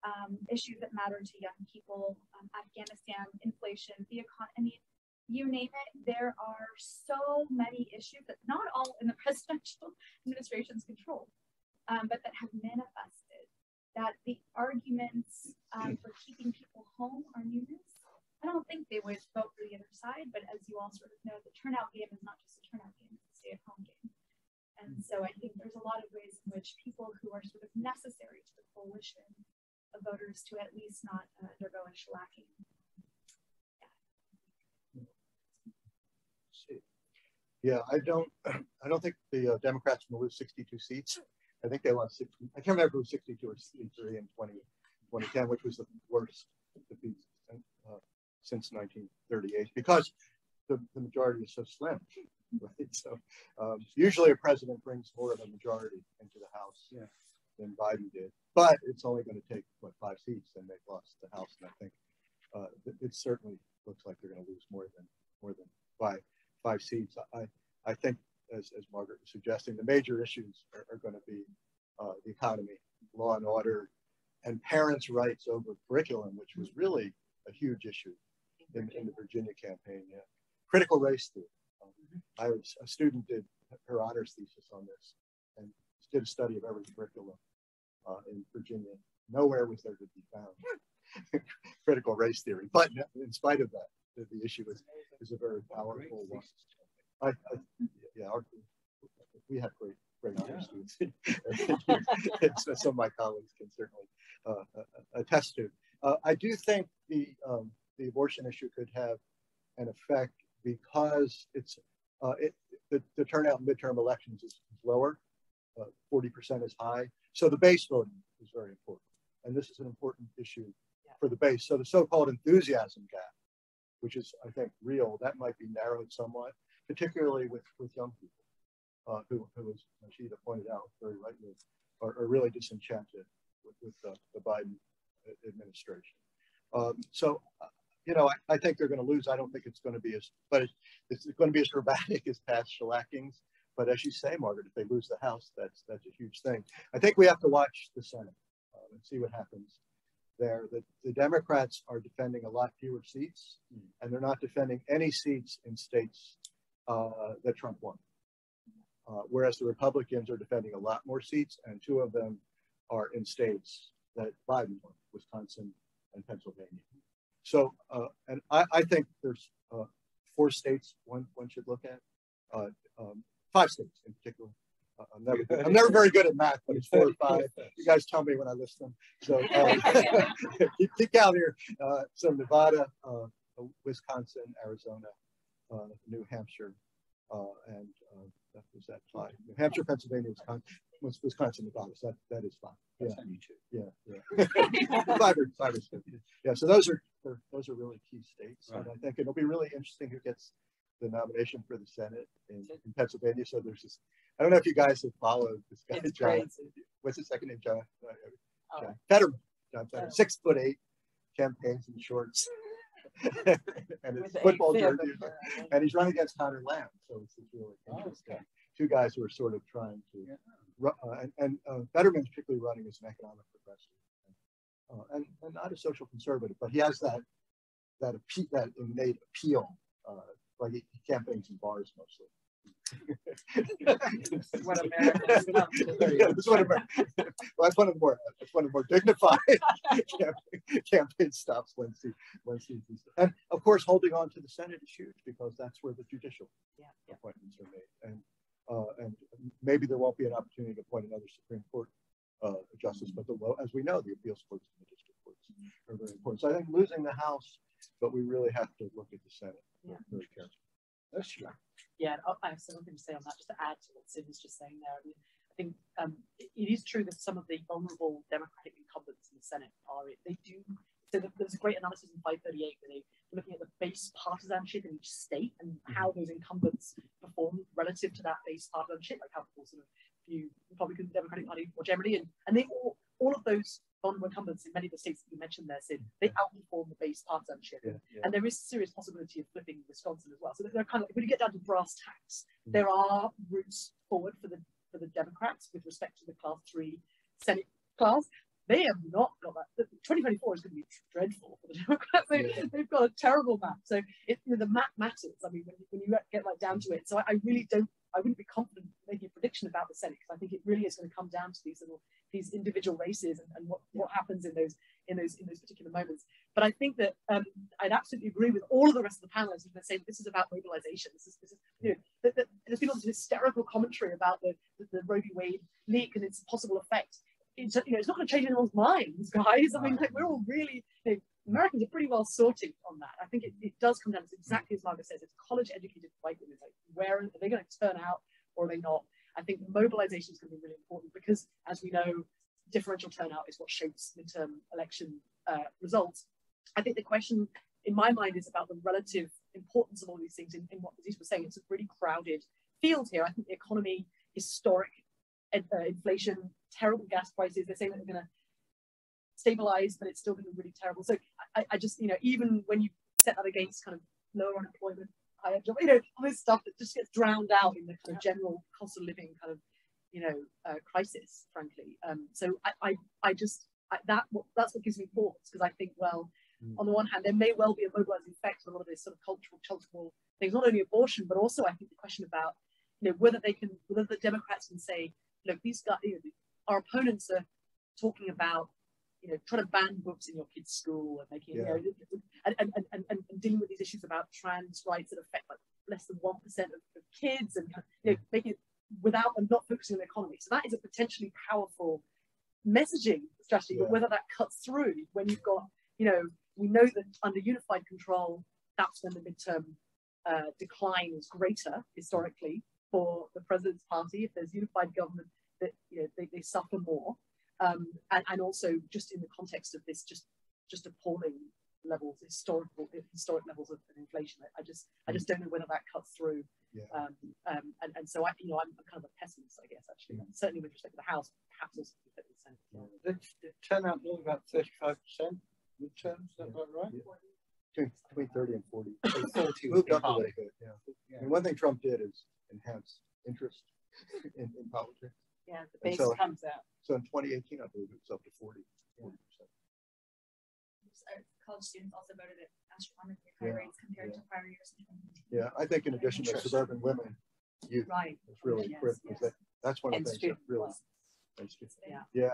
um, issues that matter to young people, um, Afghanistan, inflation, the economy, you name it, there are so many issues that not all in the presidential administration's control, um, but that have manifested that the arguments um, for keeping people home are numerous. I don't think they would vote for the other side, but as you all sort of know, the turnout game is not just a turnout game, it's a stay at home game. And so I think there's a lot of ways in which people who are sort of necessary to the coalition of voters to at least not uh, undergo a shellacking. Yeah. I don't. I don't think the uh, Democrats will lose 62 seats. I think they lost 60. I can't remember who it was 62 or 63 in 20, 2010, which was the worst defeat uh, since 1938 because the, the majority is so slim. right? So um, usually a president brings more of a majority into the House. Yeah. Than Biden did. But it's only going to take what five seats, and they've lost the House. And I think uh, it, certainly looks like they're going to lose more than more than five five seats. I I think, as, as Margaret was suggesting, the major issues are, are going to be uh, the economy, law and order, and parents' rights over curriculum, which was really a huge issue in, in the Virginia campaign. Yeah. Critical race theory. Um, I was a student did her honors thesis on this did a study of every curriculum uh, in Virginia. Nowhere was there to be found critical race theory. But in spite of that, the, the issue is, is a very powerful one. I, I yeah, our, we have great, great honor students. some of my colleagues can certainly uh, uh, attest to. Uh, I do think the um, the abortion issue could have an effect because it's uh, it, the, the, turnout in midterm elections is lower, 40% uh, is high. So the base voting is very important. And this is an important issue yeah. for the base. So the so-called enthusiasm gap, which is, I think, real, that might be narrowed somewhat, particularly with, with young people uh, who, who, as Nazita pointed out very rightly, are, are really disenchanted with, with uh, the Biden administration. Um, so, uh, you know, I, I, think they're going to lose. I don't think it's going to be as, but it, it's going to be as dramatic as past shellackings. But as you say, Margaret, if they lose the House, that's that's a huge thing. I think we have to watch the Senate uh, and see what happens there. The, the Democrats are defending a lot fewer seats, mm. and they're not defending any seats in states uh, that Trump won. Uh, whereas the Republicans are defending a lot more seats, and two of them are in states that Biden won, Wisconsin and Pennsylvania. So, uh, and I, I, think there's uh, four states one, one should look at, uh, um, five states in particular. Uh, I'm never, I'm never very good at math, but it's four or five. You guys tell me when I list them. So uh, keep, keep count here. Uh, so Nevada, Wisconsin, Arizona, New Hampshire, and that was that five. New Hampshire, Pennsylvania, Wisconsin, Wisconsin, Nevada. So that, that is fine. Yeah. Yeah. Yeah. five or five or six. Yeah. So those are those are really key states, right. and I think it'll be really interesting who gets the nomination for the Senate in, in, Pennsylvania. So there's this. I don't know if you guys have followed this guy, it's John. Crazy. What's his second name, John? Uh, John oh. Fetterman. John Fetterman. Six foot eight, campaigns in shorts. and his football jersey, and he's running against Connor Lamb, so it's, really interesting. Oh, okay two guys who are sort of trying to, yeah. uh, and, and uh, Fetterman's particularly running as an economic progressive, and, uh, and, and, not a social conservative, but he has that that appe- that innate appeal. Uh, like he, he campaigns in bars mostly. what Americans yeah, that's what America, well, that's one of the more that's one of the more dignified campaign, campaign stops once he and of course holding on to the Senate is huge because that's where the judicial yeah, yeah. appointments are made. And uh, and maybe there won't be an opportunity to appoint another Supreme Court uh, justice, but the as we know, the appeals court and the district courts are very important. So I think losing the House, but we really have to look at the Senate yeah. very carefully. That's true. Yeah, I have something to say on that, just to add to what Sid was just saying there. I, mean, I think um, it, it is true that some of the vulnerable Democratic incumbents in the Senate are, they do so there's a great analysis in 538 where they were looking at the base partisanship in each state and how those incumbents perform relative to that base partisanship, like how people sort of view Republican, Democratic Party more generally. And, and they all, all of those vulnerable incumbents in many of the states that you mentioned there, Sid, they outperform the base partisanship. Yeah, yeah. And there is serious possibility of flipping Wisconsin as well. So they're kind of, when you get down to brass tacks, mm. there are routes forward for the for the Democrats with respect to the class three Senate class. They have not got that. 2024 is going to be dreadful for the Democrats. They, yeah. They've got a terrible map. So it, you know, the map matters. I mean, when, when you get like down to it. So I, I, really don't. I wouldn't be confident making a prediction about the Senate because I think it really is going to come down to these little these individual races and, and what, what happens in those in those in those particular moments. But I think that um, I'd absolutely agree with all of the rest of the panelists who saying this is about mobilization. This is, this is you know, the, the, there's been all this hysterical commentary about the, the, the Roe v. Wade leak and its possible effect it's, you know, it's not going to change anyone's minds, guys. I mean, like, we're all really, you know, Americans are pretty well sorted on that. I think it, it does come down to exactly as Margaret says, it's college educated white women. Like, where are they going to turn out or are they not? I think mobilization is going to be really important because, as we know, differential turnout is what shapes midterm election uh, results. I think the question in my mind is about the relative importance of all these things in, in what Nazita was saying. It's a really crowded field here. I think the economy, historic uh, inflation, terrible gas prices. They're saying that they're going to stabilize, but it's still going to be really terrible. So I, I just, you know, even when you set that against kind of lower unemployment, higher job, you know, all this stuff that just gets drowned out in the kind of general cost of living kind of, you know, uh, crisis, frankly. Um, so I, I, I just, I, that that's what gives me pause because I think, well, mm. on the one hand, there may well be a mobilizing effect on a lot of these sort of cultural, cultural things, not only abortion, but also I think the question about, you know, whether they can, whether the Democrats can say, look, these guys, you know, our opponents are talking about you know, trying to ban books in your kids' school and making, yeah. you know, and, and, and, and, dealing with these issues about trans rights that affect like less than 1% of, of kids and, you know, making it without and not focusing on the economy. So that is a potentially powerful messaging strategy, yeah. but whether that cuts through when you've got, you know, we know that under unified control, that's when the midterm uh, decline is greater historically for the president's party. If there's unified government, that you know they, they suffer more um, and, and also just in the context of this just just appalling levels, historical historic levels of inflation. I, just I just don't know whether that cuts through. Yeah. Um, um, and, and so I you know I'm kind of a pessimist, I guess actually. And certainly with respect to the House, perhaps also with the Senate. Yeah. The, the turnout was about 35 percent midterms. Is that yeah. right? Between, between 30 and 40. 40 moved up a little bit. Yeah. yeah. And one thing Trump did is enhance interest in, in politics. Yeah, the base so, comes out. So in 2018, I believe it was up to 40, 40%. College students also voted at astronomically high yeah. rates compared yeah. to prior years. Yeah, I think in addition to suburban women, youth right. is really yes, critical. Yes. That, that's one of the things that really. Yeah. Yeah.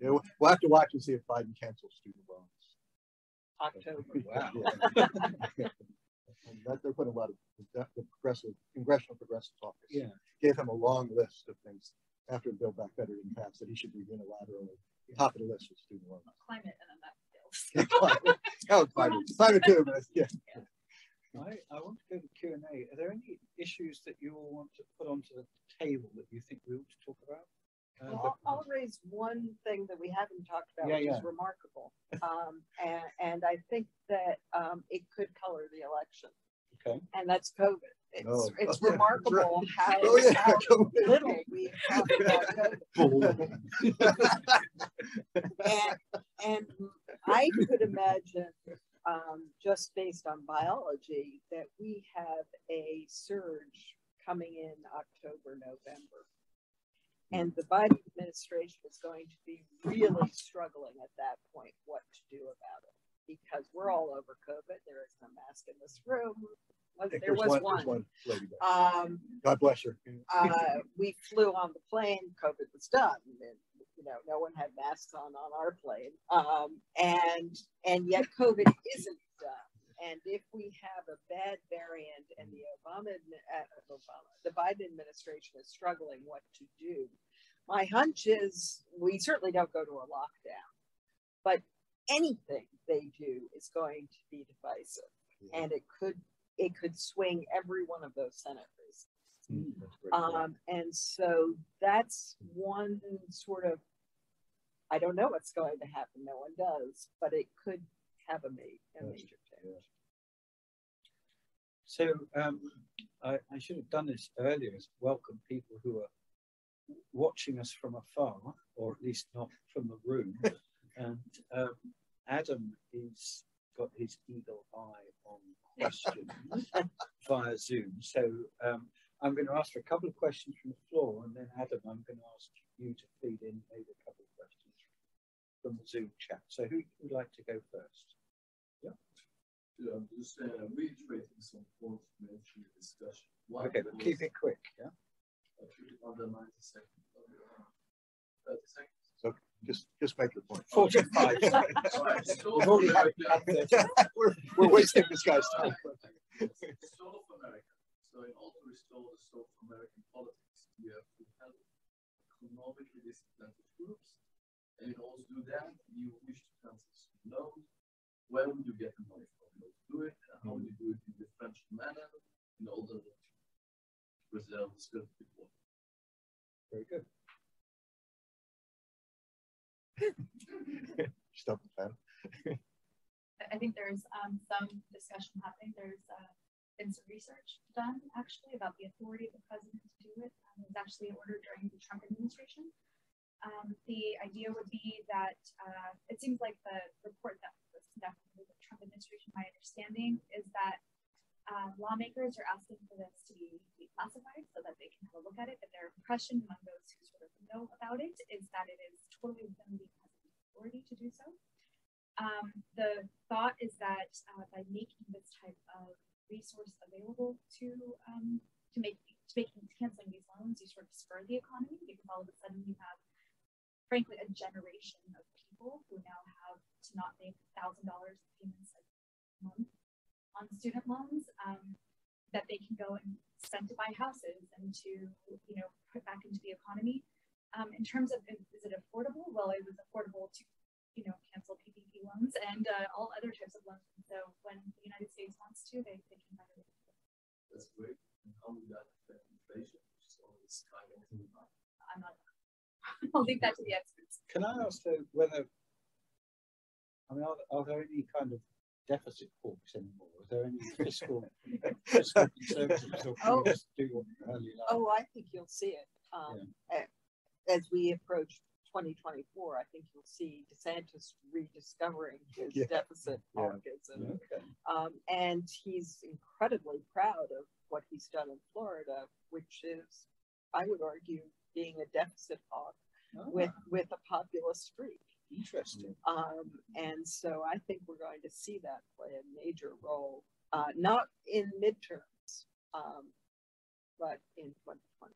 yeah. We'll have to watch and see if Biden cancels student loans. October. Wow. that, they're putting a lot of the, the progressive congressional progressive caucus. Yeah. Gave him a long list of things after the Build Back Better didn't pass that he should be unilaterally top of the list with student loans. Climate and then that fails. oh, climate, climate too, but yeah. yeah. I, I want to go to Q and A. Are there any issues that you all want to put onto the table that you think we ought to talk about? Uh, well, I'll, I'll, raise one thing that we haven't talked about, yeah, which yeah. is remarkable, um, and, and I think that um, it could color the election. Okay. And that's COVID. It's, oh, it's oh, remarkable right. how, oh, yeah. how little we have and, and I could imagine, um, just based on biology, that we have a surge coming in October, November. And the Biden administration is going to be really struggling at that point what to do about it because we're all over COVID. There is no mask in this room was, there was one. one um, God bless her. uh, we flew on the plane. COVID was done, and you know, no one had masks on on our plane. Um, and and yet COVID isn't done. And if we have a bad variant, and the Obama, uh, Obama, the Biden administration is struggling what to do, my hunch is we certainly don't go to a lockdown, but anything they do is going to be divisive, and it could it could swing every one of those senators. Mm, um, and so that's one sort of, I don't know what's going to happen. No one does, but it could have a, ma- a major change. So um, I, I, should have done this earlier is welcome people who are watching us from afar, or at least not from the room. and um, Adam is got his eagle eye on questions via Zoom. So um, I'm going to ask for a couple of questions from the floor, and then Adam, I'm going to ask you to feed in maybe a couple of questions from the Zoom chat. So who would like to go first? Yeah. Yeah, I'm just uh, reiterating some points mentioned in the discussion. One okay, but keep it quick, yeah? Uh, under 90 seconds. 30 seconds. So just just make your point. 45. We've already had, we're, we're wasting this guy's time. South America. So in order to restore the South American politics, you have to help economically disadvantaged groups. And you also do that, you wish to cancel loans. Where would you get the money from? You do it, and how would you do it in a French manner in order to preserve the spirit of the water? Very good. Stop the pen. I think there's um, some discussion happening. There's uh, been some research done actually about the authority of the president to do it. Um, it was actually ordered during the Trump administration idea would be that uh, it seems like the report that was conducted by the Trump administration, my understanding is that uh, lawmakers are asking for this to be declassified so that they can have a look at it. And their impression among those who sort of know about it is that it is totally within the president's authority to do so. Um, the thought is that uh, by making this type of resource available to um, to make to making canceling these loans, you sort of spur the economy because all of a sudden you have, frankly, a generation of people who now have to not make thousand dollars payments a month on student loans um, that they can go and spend to buy houses and to you know put back into the economy. Um, in terms of is it affordable? Well, it was affordable to you know cancel PPP loans and uh, all other types of loans. And so when the United States wants to, they, they can find a way. That's great. And how would that affect inflation, which is always skyrocketing? I'm not. I'll leave that to the experts. Can I ask though whether, I mean, are, are there any kind of deficit hawks anymore? Is there any fiscal, fiscal conservatives or Oh. can we just do what early life? Oh, I think you'll see it. Um, a- as we approach 2024, I think you'll see DeSantis rediscovering his Yeah. deficit Yeah. hawkism. Okay. Um, and he's incredibly proud of what he's done in Florida, which is, I would argue, being a deficit hawk Ah, with, with a populist streak. interesting. Um, and so I think we're going to see that play a major role, uh, not in midterms, um, but in 2020.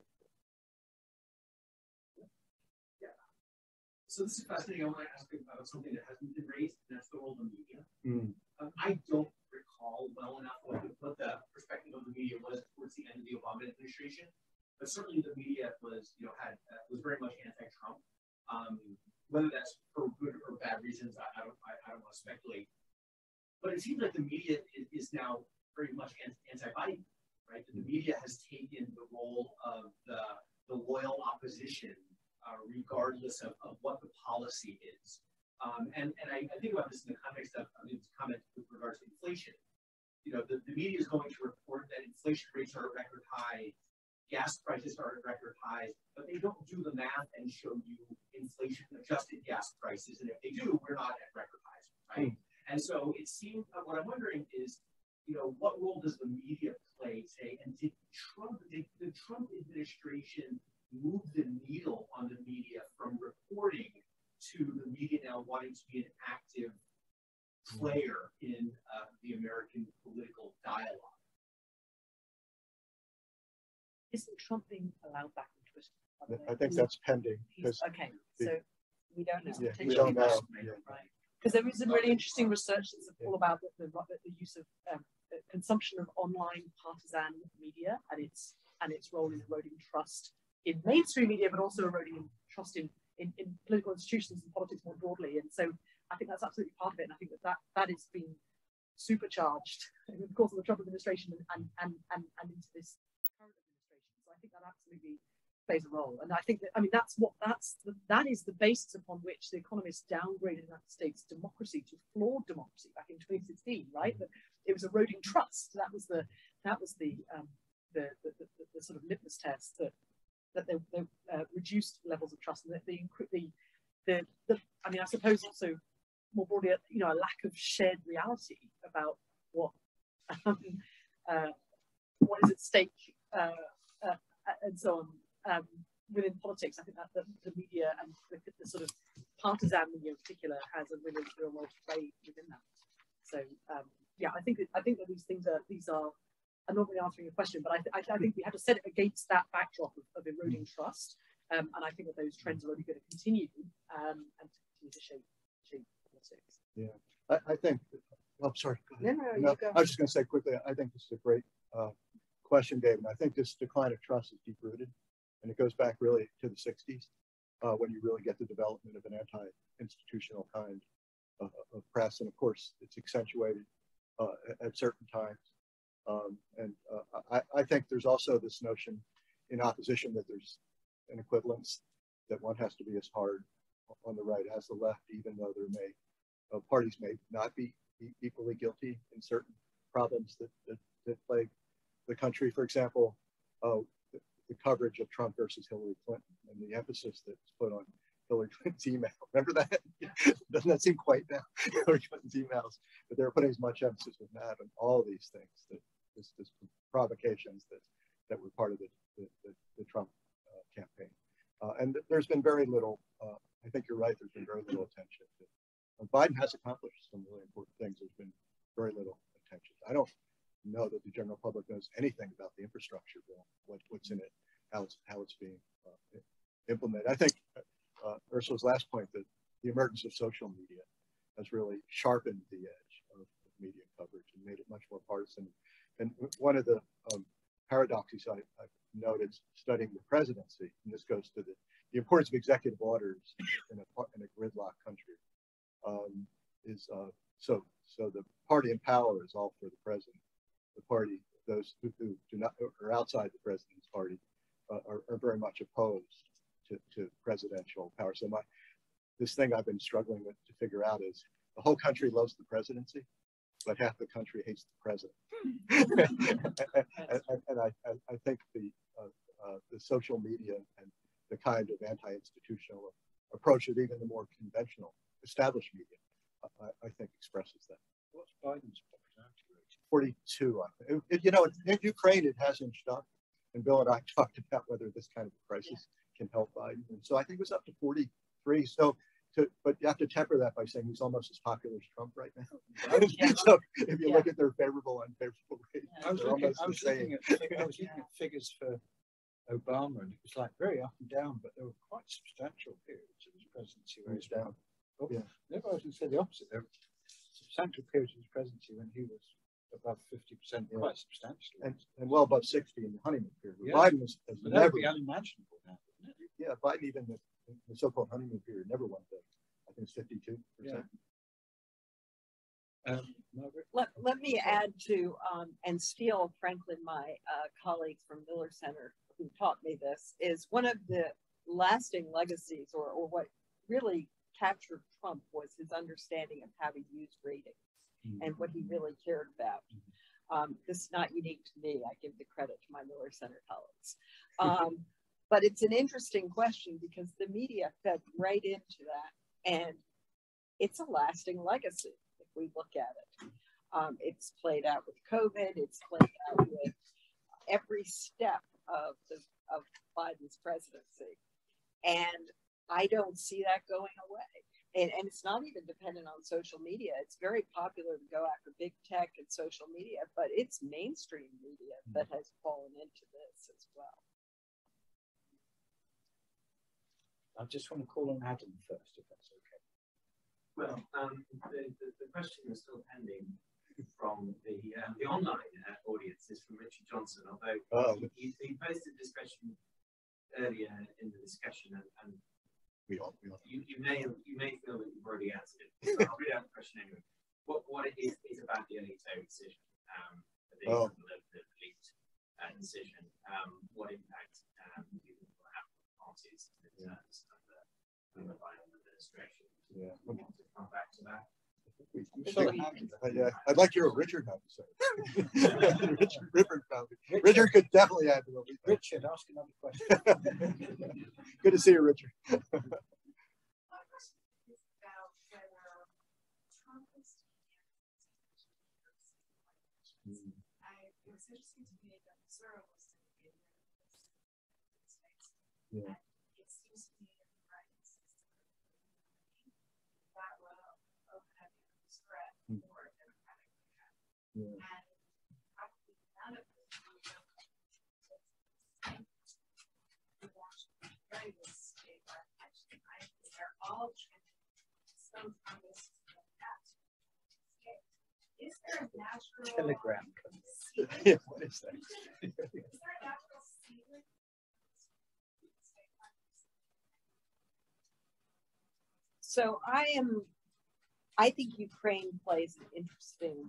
So this is fascinating. I want to ask about something that hasn't been raised, and that's the role of the media. Mm. Um, I don't recall well enough what the, what the perspective of the media was towards the end of the Obama administration, but certainly the media was, you know, had uh, was very much anti-Trump. Um, whether that's for good or bad reasons, I, I don't I, I don't want to speculate. But it seems like the media is, is now very much anti-Biden, right? The media has taken the role of the the loyal opposition, uh, regardless of, of what the policy is. Um, and and I, I think about this in the context of I mean, comment with regards to inflation. You know, the, the media is going to report that inflation rates are at record high, gas prices are at record highs, but they don't do the math and show you inflation adjusted gas prices. And if they do, we're not at record highs, right? And so it seems uh, what I'm wondering is, you know, what role does the media play, say, and did Trump did the Trump administration move the needle on the media from reporting to the media now wanting to be an active player in uh, the American political dialogue. Isn't Trump being allowed back on Twitter? by the way? I think that's pending okay, the- so We don't know. yeah, we don't know. that's Yeah. right. Because there is some really interesting research that's all about the, the, the use of um, consumption of online partisan media and its and its role in eroding trust in mainstream media, but also eroding trust in, in, in political institutions and politics more broadly. And so I think that's absolutely part of it. And I think that that, that is being supercharged in the course of the Trump administration and, and, and, and into this current administration. So I think that absolutely plays a role. And I think that, I mean, that's what, that's, the, that is the basis upon which the economists downgraded the United States democracy to flawed democracy back in 2016, right? That it was eroding trust. That was the, that was the, um, the, the, the, the sort of litmus test that, that they, they uh, reduced levels of trust and that the, the, the, the, I mean, I suppose also more broadly, you know, a lack of shared reality about what, um, uh, what is at stake uh, uh, and so on um, within politics. I think that the, the media and the, the, sort of partisan media in particular has a really real role to play within that. So um, yeah, I think that, I think that these things are these are. I'm not really answering your question, but I, th- I, I think we have to set it against that backdrop of, of eroding trust, um, and I think that those trends are only going to continue um, and to continue to shape shape politics. I, I think, I'm sorry. go ahead. No, no, No, you go. I was just going to say quickly, I think this is a great uh, question, David. I think this decline of trust is deep rooted, and it goes back really to the 60s uh, when you really get the development of an anti institutional kind of, press. And of course, it's accentuated uh, at- certain times. Um, and uh, I, I think there's also this notion in opposition that there's an equivalence that one has to be as hard on the right as the left, even though there may uh, parties may not be equally guilty in certain problems that, that, that plague the country. For example, uh, the, coverage of Trump versus Hillary Clinton and the emphasis that's put on Hillary Clinton's email. Remember that? Doesn't that seem quite now? Hillary Clinton's emails, but they're putting as much emphasis with that on all these things, that this, this provocations that that were part of the the, the, the Trump uh, campaign. Uh, and there's been very little. Uh, I think you're right. There's been very little attention. To, Biden has accomplished some really important things. There's been very little attention. I don't know that the general public knows anything about the infrastructure bill, what, what's in it, how it's how it's being uh, implemented. I think uh, Ursula's last point that the emergence of social media has really sharpened the edge of, media coverage and made it much more partisan. And one of the um, paradoxes I, have noted studying the presidency, and this goes to the, the importance of executive orders in a, in a gridlock country, um, is uh, so so the party in power is all for the president. The party, those who, who do not are outside the president's party, uh, are, are, very much opposed to, to presidential power. So my this thing I've been struggling with to figure out is the whole country loves the presidency, but half the country hates the president. and, and, and I, I, think the uh, uh, the social media and the kind of anti-institutional approach that even the more conventional established media, I, I think expresses that. What's Biden's popularity rate? 42. It, it, you know, in Ukraine, it has inched up. And Bill and I talked about whether this kind of crisis yeah. can help Biden. And so I think it was up to 43. So, to, but you have to temper that by saying he's almost as popular as Trump right now. Yeah. so if you yeah. look at their favorable and unfavorable rates, I was, looking, I, was looking at, I was looking at figures for Obama, and it was like very up and down, but there were quite substantial periods of his presidency where he's down. Oh, yeah. Never I was going to say the opposite. There were substantial periods of his presidency when he was above 50%, yeah. quite substantially. And, and well above 60 in the honeymoon period. Yeah. Biden was has but never. That would be unimaginable now, wouldn't it? Yeah, Biden, even the, the so called honeymoon period, never went there. I think it's 52%. Yeah. Um, let, let me add to um, and steal, frankly, my uh, colleagues from Miller Center who taught me this is one of the lasting legacies or, or what really captured Trump was his understanding of how to use ratings mm-hmm. And what he really cared about. Um, this is not unique to me. I give the credit to my Miller Center colleagues. Um, but it's an interesting question because the media fed right into that. And it's a lasting legacy if we look at it. Um, it's played out with COVID, it's played out with every step of, the, of Biden's presidency. And I don't see that going away. And, and it's not even dependent on social media. It's very popular to go after big tech and social media, but it's mainstream media that mm-hmm. has fallen into this as well. I just want to call on Adam first, if that's okay. Well, um, the, the, the, question is still pending from the um, the online uh, audience is from Richard Johnson, although oh. he, he posted this question earlier in the discussion and, and we all, we all you, you may you may feel that you've already answered it. I'll read out the question anyway. What what it is is about the Alito decision, um, the, oh. the, the Alito uh, decision. Um, what impact um, do you think will have on parties in terms of the, the Biden administration? Yeah. We want to come back to that. We, we uh, I'd like to hear what Richard had to say. Richard, Richard, Richard, Richard could definitely add to what we Richard, ask another question. Good to see you, Richard. Yeah. Yeah. Is there a natural telegram? yeah, what is that? is there a natural So I am I think Ukraine plays an interesting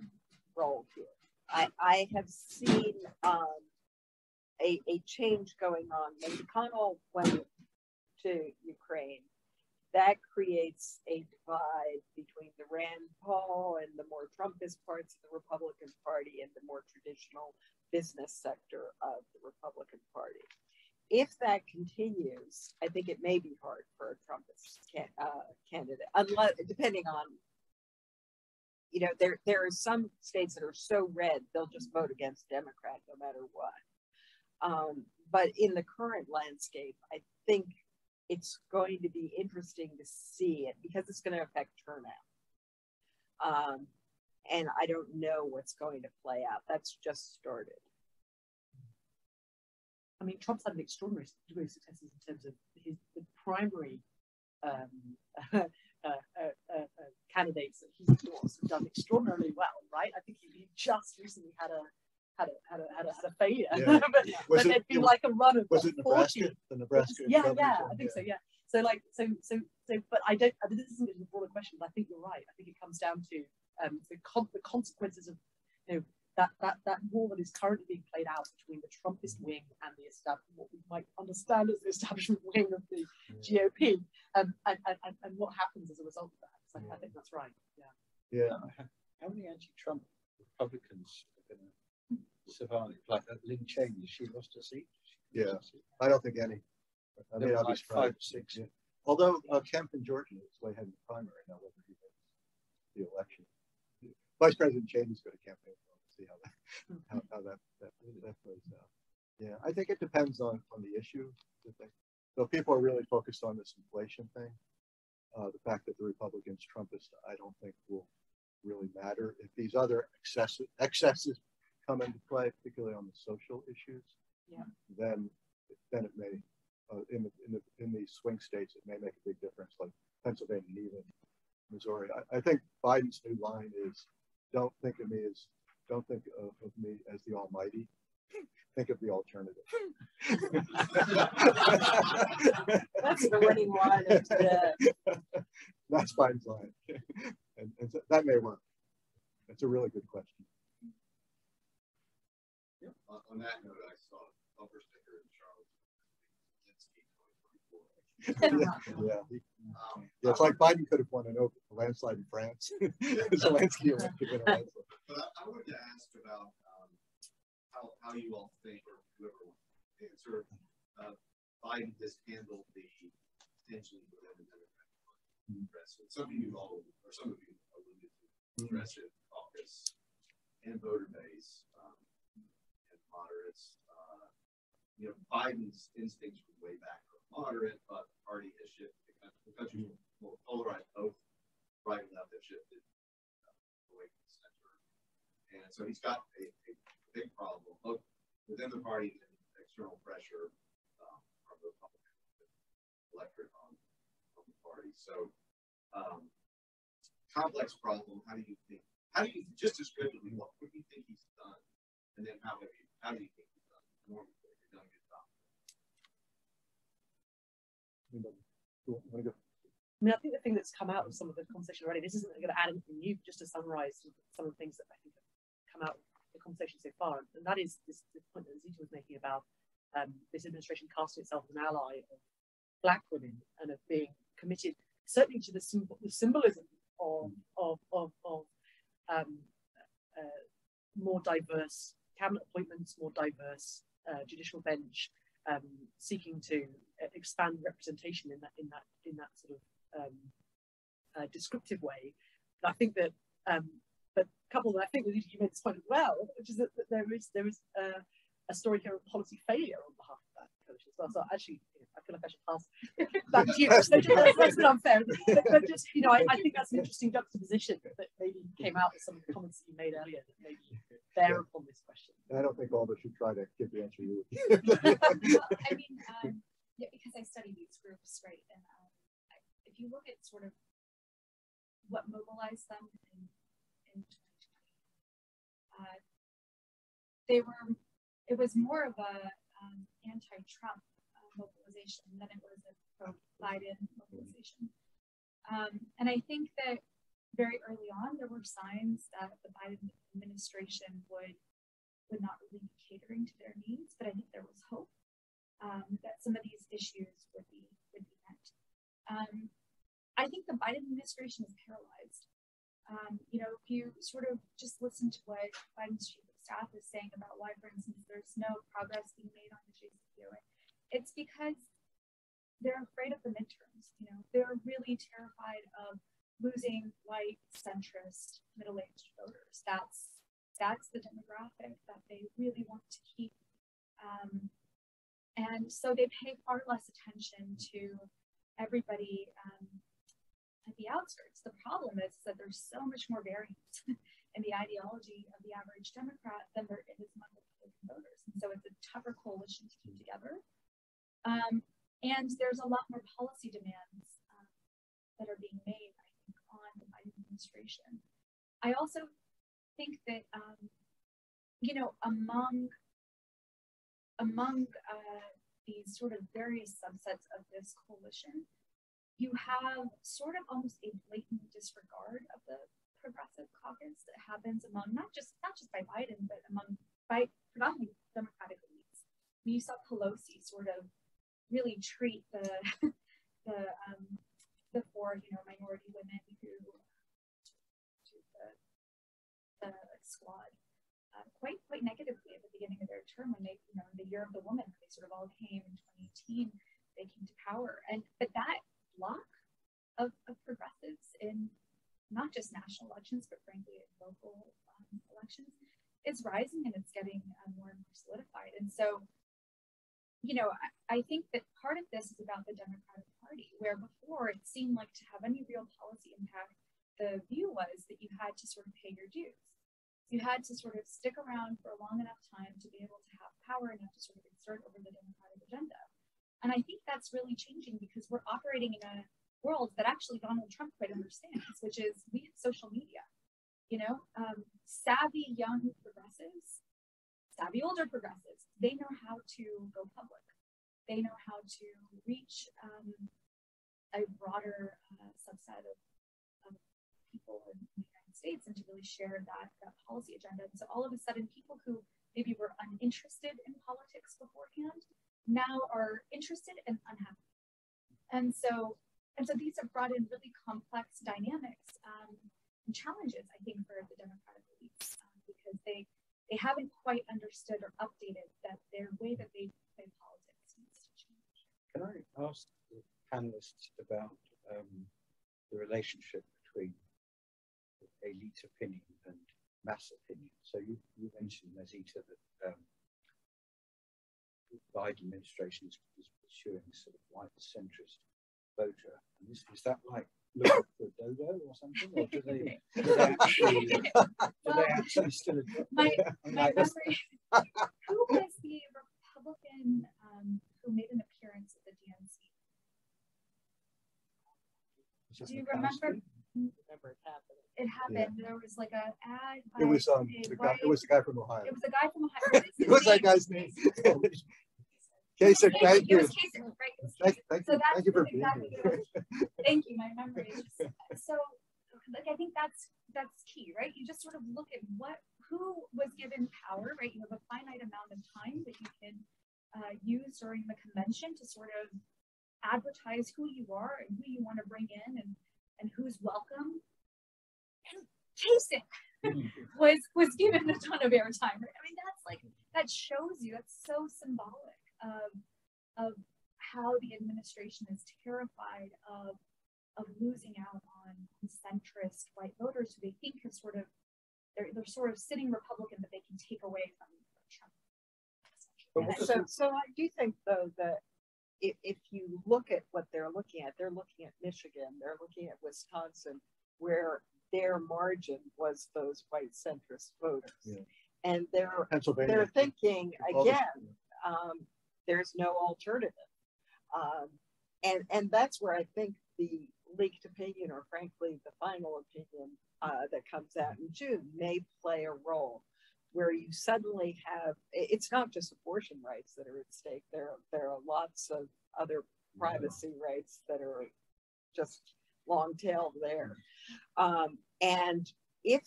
role here. I, I have seen um, a, a change going on. When McConnell went to Ukraine, that creates a divide between the Rand Paul and the more Trumpist parts of the Republican Party and the more traditional business sector of the Republican Party. if that continues, I think it may be hard for a Trumpist can, uh, candidate, unless depending on, you know, there there are some states that are so red they'll just vote against Democrat no matter what. Um, but in the current landscape, I think it's going to be interesting to see it because it's going to affect turnout. Um, and I don't know what's going to play out. That's just started. I mean, Trump's had an extraordinary degree of successes in terms of his the primary um, uh, uh, uh, uh, candidates that he's endorsed have done extraordinarily well, right? I think he, he just recently had a had a had a had a, had a failure, Yeah. but, but it- there'd been like a run of Was what, it Nebraska? 40 The Nebraska. yeah, governor's yeah. I think so. Yeah. So like, so, so, so, but I don't. I mean, this isn't a broader question. But I think you're right. I think it comes down to um, the con- the consequences of you know that that that war that is currently being played out between the Trumpist wing and the establishment, what we might understand as the establishment wing of the GOP, um, and, and, and, and what happens as a result of that. So I think that's right. Yeah. Yeah, How many anti-Trump Republicans are going to survive? Like uh, Lynn Cheney, she lost her seat. She Yeah. lost a seat. I don't think any. I mean, I'll be like five or six. Yeah. Although uh, Kemp in Georgia is way ahead in the primary now, whether he wins the election. Vice President Cheney's going to campaign. for him. See how that how, how that, that that plays out. Yeah, I think it depends on on the issue. that they- So people are really focused on this inflation thing. Uh, the fact that the Republicans Trumpist, I don't think will really matter. If these other excesses excesses come into play, particularly on the social issues, Yeah. then then it may uh, in the in the in these swing states it may make a big difference, like Pennsylvania and even Missouri. I, I think Biden's new line is don't think of me as don't think of, of me as the Almighty. Think of the alternative. That's the winning line of today. That's Biden's line, and, and so that may work. That's a really good question. Yeah, on, on that note, I saw a bumper sticker in Charlotte. Zelensky 2024. yeah, Um, yeah, it's like Biden could have won an open a landslide in France. Zelensky could have won a landslide. But I, I wanted to ask about um, how, how you all think, or whoever wants to answer, uh, Biden has handled the tension within the Democratic Party. Progressive. Some of you all, or some of you alluded to progressive caucus and voter base and moderates. Uh, you know, Biden's instincts were way back are moderate, but the party has shifted. The country, the country's more polarized. Both right and left have shifted uh, away from the center. And so he's got a, a big problem, both within the party and external pressure um, from the Republican electorate on, on the party. So, um, complex problem. How do you think? How do you just descriptively what, what do you think he's done? And then how have you? I mean, I think the thing that's come out of some of the conversation already, this isn't going to add anything new, just to summarize some of the things that I think have come out of the conversation so far. And that is this, this point that Zita was making about um, this administration casting itself as an ally of Black women and of being committed, certainly to the, the symbolism of, of, of, of um, uh, more diverse cabinet appointments, more diverse uh, judicial bench, um, seeking to uh, expand representation in that in that in that sort of um, uh, descriptive way. And I think that, um, but with- I think that you made this point as well, which is that, that there is there is uh, a story here of policy failure on behalf of that coalition as well. So actually, I feel like I should pass back to you. So just- that's, that's not unfair, but, but just you know, I, I think that's an interesting juxtaposition that maybe came out of some of the comments that you made earlier that maybe bear upon this question. And I don't think all of us should try to give the answer you. well, I mean, um, yeah, because I study these groups, right? And um, if you look at sort of what mobilized them in, in 2020, uh, they were, it was more of a um, anti-Trump mobilization than it was a pro-Biden mobilization. Um, and I think that very early on, there were signs that the Biden administration would would not really be catering to their needs, but I think there was hope um, that some of these issues would be would be met. Um, I think the Biden administration is paralyzed. Um, you know, if you sort of just listen to what Biden's chief of staff is saying about why, for instance, there's no progress being made on the JCPOA, it's because they're afraid of the midterms. You know, they're really terrified of losing white centrist middle-aged voters. That's that's the demographic that they really want to keep. Um, and so they pay far less attention to everybody um, at the outskirts. The problem is that there's so much more variance in the ideology of the average Democrat than there is among Republican voters. And so it's a tougher coalition to keep together. Um, and there's a lot more policy demands um, that are being made, I think, on the Biden administration. I also think that, um, you know, among among uh, these sort of various subsets of this coalition, you have sort of almost a blatant disregard of the progressive caucus that happens among not just not just by Biden, but among by predominantly Democratic elites. I mean, you saw Pelosi sort of really treat the the um, the four you know minority women who the, the squad uh, quite quite negatively at the beginning of their term when they you know in the year of the woman they sort of all came in 2018 they came to power. And but that block of, of progressives in not just national elections but frankly in local um, elections is rising and it's getting uh, more and more solidified. And so you know I, think that part of this is about the democratic party where before it seemed like to have any real policy impact the view was that you had to sort of pay your dues you had to sort of stick around for a long enough time to be able to have power enough to sort of exert over the democratic agenda. And I think that's really changing because we're operating in a world that actually Donald Trump quite understands, which is we have social media. You know, um, savvy young progressives, savvy older progressives, they know how to go public. They know how to reach um, a broader uh, subset of, of people in, the United States and to really share that, that policy agenda. And so all of a sudden, people who maybe were uninterested in politics beforehand now are interested and unhappy. And so, and so these have brought in really complex dynamics um, and challenges, I think, for the Democratic elites um, because they they haven't quite understood or updated that their way that they play politics needs to change. Can I ask the panelists about um, the relationship between elite opinion and mass opinion. So you, you mentioned, Nazita, that um, the Biden administration is, is pursuing sort of white centrist voter. And is, is that like looking for a dodo or something? Or do they, do they actually, do they actually still my, my memory, who was the Republican um, who made an appearance at the DNC? Do you remember? remember it happening. It happened. Yeah. There was like a ad. It was um the guy, it was the guy from Ohio. It was a guy from Ohio. What was that guy's name? Kasich, thank you. Kasich, right? Thank, thank, so you. thank you for being exactly here. thank you. My memory is just, so like I think that's that's key, right? You just sort of look at what who was given power, right? You have a finite amount of time that you can uh, use during the convention to sort of advertise who you are and who you want to bring in and and who's welcome. And Kasich mm-hmm. was was given a ton of airtime. I mean, that's like that shows you. That's so symbolic of of how the administration is terrified of of losing out on centrist white voters who they think have sort of they're, they're sort of sitting Republican that they can take away from, Trump. So, so I do think though that if, if you look at what they're looking at, they're looking at Michigan, they're looking at Wisconsin, where their margin was those white centrist voters. Yeah. And they're they're thinking again, um, there's no alternative. Um, and and that's where I think the leaked opinion, or frankly the final opinion uh, that comes out in June, may play a role where you suddenly have it's not just abortion rights that are at stake there there are lots of other privacy yeah. rights that are just long tail there um, and if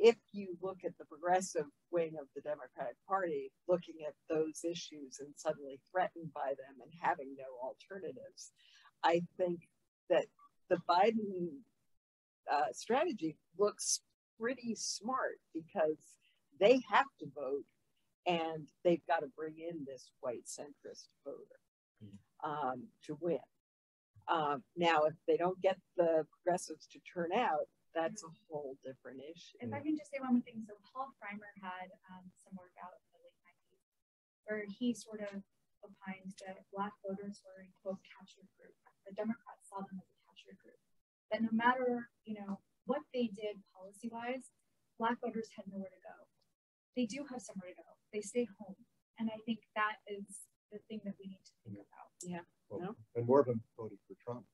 if you look at the progressive wing of the democratic party looking at those issues and suddenly threatened by them and having no alternatives i think that the biden uh, strategy looks pretty smart because they have to vote and they've got to bring in this white centrist voter um, to win. Um, now, if they don't get the progressives to turn out, that's a whole different issue. If I can just say one more thing, so Paul Frymer had um, some work out in the late 90s where he sort of opined that Black voters were a quote captured group. The Democrats saw them as a captured group. That no matter, you know, what they did policy wise, Black voters had nowhere to go. They do have somewhere to go. They stay home. And I think that is the thing that we need to think about. Well, No. And more of them voted for Trump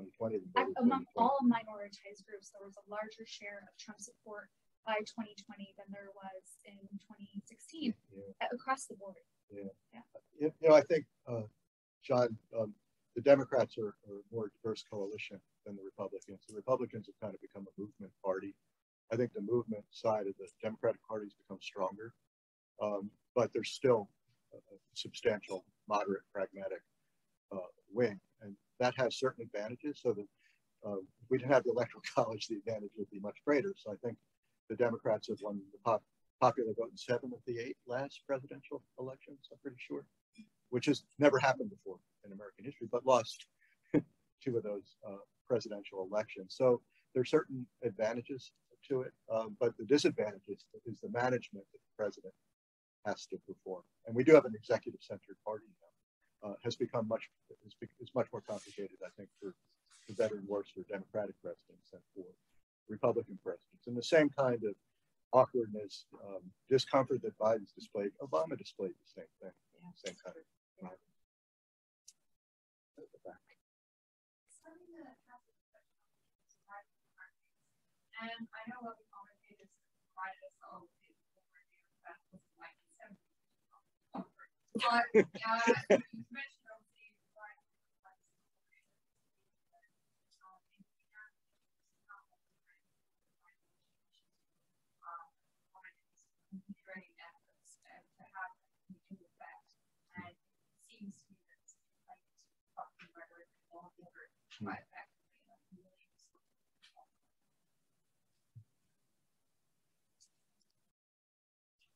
in 2020 than I- voted among all minoritized groups, there was a larger share of Trump support by 2020 than there was in 2016 Yeah. across the board. Yeah, you know, I think, uh, John, um, the Democrats are, are a more diverse coalition than the Republicans. The Republicans have kind of become a movement party. I think the movement side of the Democratic Party has become stronger, um, but there's still a, a substantial, moderate, pragmatic uh, wing, and that has certain advantages. So that uh, if we didn't have the Electoral College, the advantage would be much greater. So I think the Democrats have won the pop, popular vote in seven of the eight last presidential elections. I'm pretty sure which has never happened before in American history, but lost two of those uh, presidential elections. So there are certain advantages to it, um, but the disadvantage is, is the management that the president has to perform. And we do have an executive-centered party now. Uh, has become much is, is much more complicated, I think, for, for better and worse for Democratic presidents than for Republican presidents. And the same kind of awkwardness, um, discomfort that Biden's displayed, Obama displayed the same thing, same kind of at the. And I know what we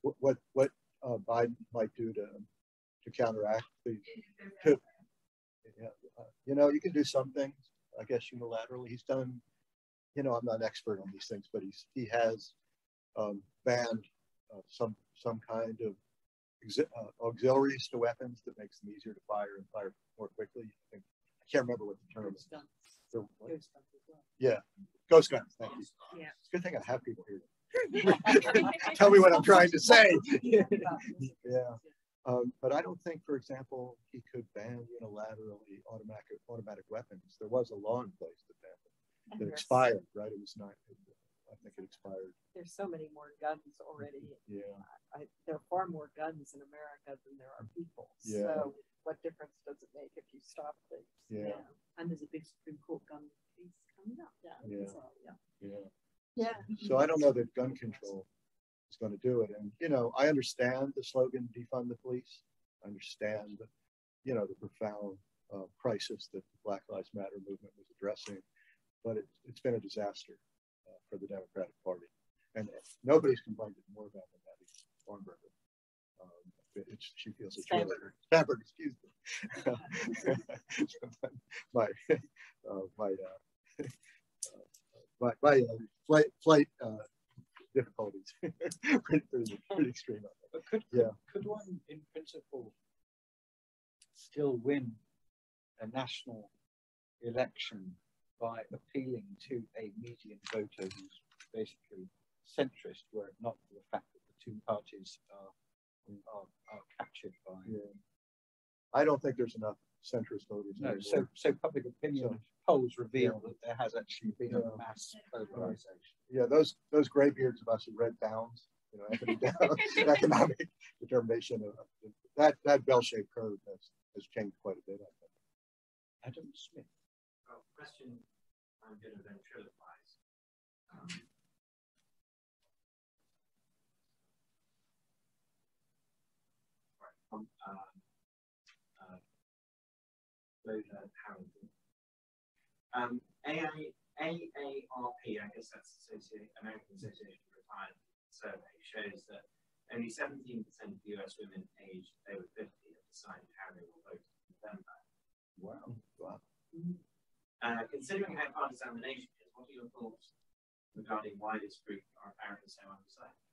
What what, what uh, Biden might do to to counteract the to, you know, you can do some things, I guess, unilaterally. He's done, you know, I'm not an expert on these things, but he's he has um, banned uh, some some kind of exi- uh, auxiliaries to weapons that makes them easier to fire and fire more quickly. I think I can't remember what the term is. Ghost guns. The what? Ghost guns as well. Ghost guns. Thank you. Yeah. It's a good thing I have people here. Tell me what I'm trying to say. yeah. Um, but I don't think, for example, he could ban unilaterally automatic automatic weapons. There was a law in place that banned them. And That there's- expired, right? It was not. I think it expired. There's so many more guns already. Yeah. I, there are far more guns in America than there are people. Yeah. So what difference does it make if you stop things? Yeah. And there's a big Supreme Court gun case coming up. Yeah. Yeah. as well, yeah. Yeah. Yeah. So I don't know that gun control is going to do it. And you know, I understand the slogan "defund the police." I understand, the, you know, the profound uh, crisis that the Black Lives Matter movement was addressing, but it, it's been a disaster uh, for the Democratic Party, and nobody's complained more about than Abby Farnberger. Um, it- she feels it's really Spanberger, excuse me. my uh, my uh, my, my uh, flight flight uh, difficulties pretty, pretty, pretty extreme. But could, Yeah. could one, in principle, still win a national election by appealing to a median voter who's basically centrist, were it not for the fact that the two parties are are, are captured by. Yeah. I don't think there's enough centrist voters. No, anymore. so so public opinion So- polls reveal that there has actually been Yeah. a mass polarization. yeah, those those graybeards of us who read Downs, you know, Anthony Downs, economic determination of that that bell-shaped curve has has changed quite a bit. I think. Adam Smith. Well, question I'm going to ventriloquize. Um, right, from um, uh, Harrington. Um, AA, AARP, I guess that's Association, American Association of Retired Survey, shows that only 17% of US women aged over 50 have decided how they will vote in November. Wow. Wow. Uh, considering how partisan the nation is, what are your thoughts regarding why this group are apparently so undecided?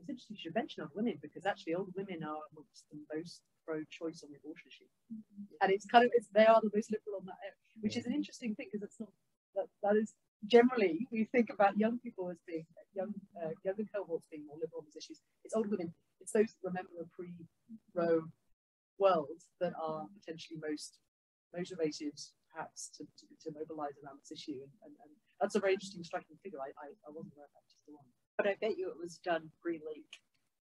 It's interesting you should mention old women because actually old women are amongst the most pro-choice on the abortion issue, and it's kind of it's they are the most liberal on that, area, which is an interesting thing because it's not that that is generally we think about young people as being young uh, younger cohorts being more liberal on these issues. It's old women. It's those that remember a pre-Roe world that are potentially most motivated perhaps to, to, to mobilize around this issue and, and, and that's a very interesting striking figure. I, I, I wasn't aware of that just the one. But I bet you it was done pre-leak.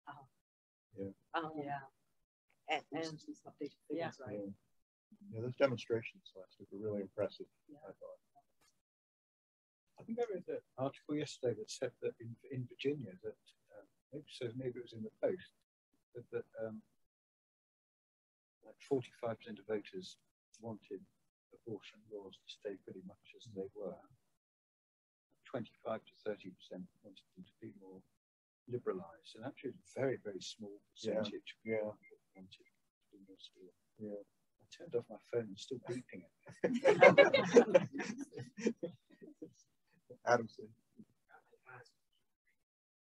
Uh-huh. Yeah. Um, Yeah. And, And and some updated right? Yeah. Yeah, those demonstrations last week were really impressive, Yeah. I thought. I think I read an article yesterday that said that in, in Virginia that uh, maybe so maybe it was in the Post that, that um, like 45% of voters wanted abortion laws to stay pretty much as they were. 25 to 30% wanted them to be more liberalised, and actually it's a very very small percentage yeah. wanted to be more severe. Yeah. I turned off my phone, it's still beeping it. Adam.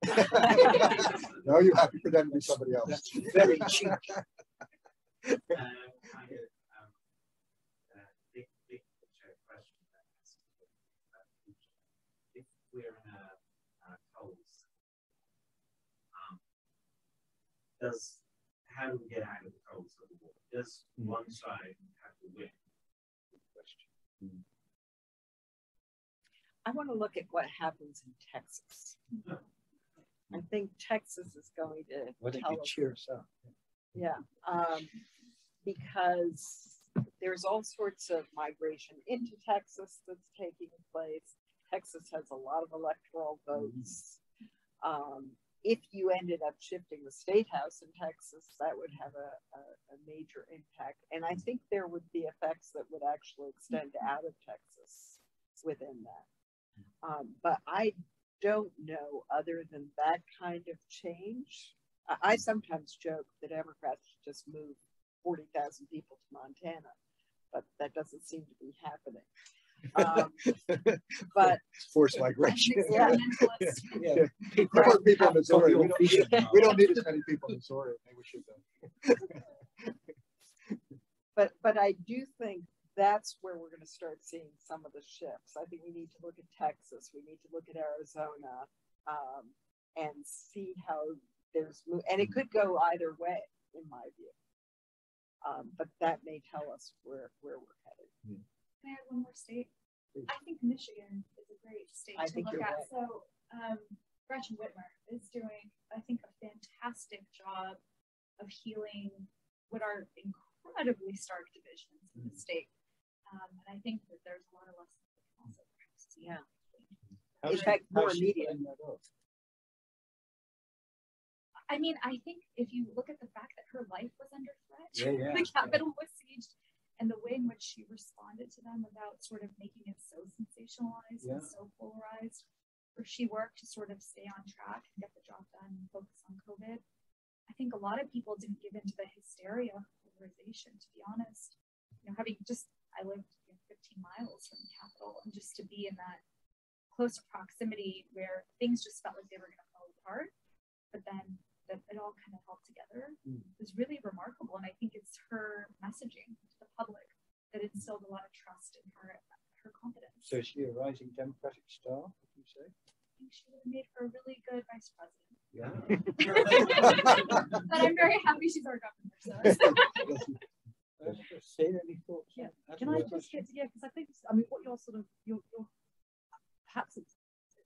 No, you have to pretend to be somebody else. That's very cheap. Kind um, uh, big, big picture question that has to do with the future. If we're in a, a cold, um, does how do we get out of the cold civil war? Does Mm. one side have to win? Good question. I want to look at what happens in Texas. I think Texas is going to Why don't tell us cheer us up? Yeah, um, because there's all sorts of migration into Texas that's taking place. Texas has a lot of electoral votes. Um, if you ended up shifting the state house in Texas, that would have a, a, a major impact. And I think there would be effects that would actually extend out of Texas within that. Um, but I don't know other than that kind of change. I, I sometimes joke the Democrats should just move 40,000 people to Montana, but that doesn't seem to be happening. Um, but Forced migration. Yeah. Experimentalist. Yeah. There are people in Missouri. We don't, we don't need as many people in Missouri. Maybe we should but but I do think that's where we're going to start seeing some of the shifts. I think we need to look at Texas, we need to look at Arizona, um, and see how there's mo- and it could go either way, in my view. Um, but that may tell us where where we're headed. Can I add one more state? I think Michigan is a great state I to look at. right. So um, Gretchen Whitmer is doing, I think, a fantastic job of healing what are incredibly stark divisions in the state. Um, and I think that there's a lot of lessons that can also perhaps see. Yeah. How's In fact, more immediate. pulling that off? I mean, I think if you look at the fact that her life was under threat, Yeah, yeah, the yeah. Capitol was sieged, and the way in which she responded to them without sort of making it so sensationalized and so polarized, where she worked to sort of stay on track and get the job done and focus on COVID. I think a lot of people didn't give into the hysteria of polarization, to be honest. You know, having just, I lived you know, 15 miles from the Capitol, and just to be in that close proximity where things just felt like they were going to fall apart, but then that it all kind of held together Mm. was really remarkable. And I think it's her messaging to public that instilled a lot of trust in her, her confidence. So is she a rising Democratic star, would you say? I think she would have made for a really good vice president. Yeah. but I'm very happy she's our governor. So Say any thoughts? Yeah. Can I just get to, yeah, because I think, I mean, what you're sort of, you're, you're perhaps it's,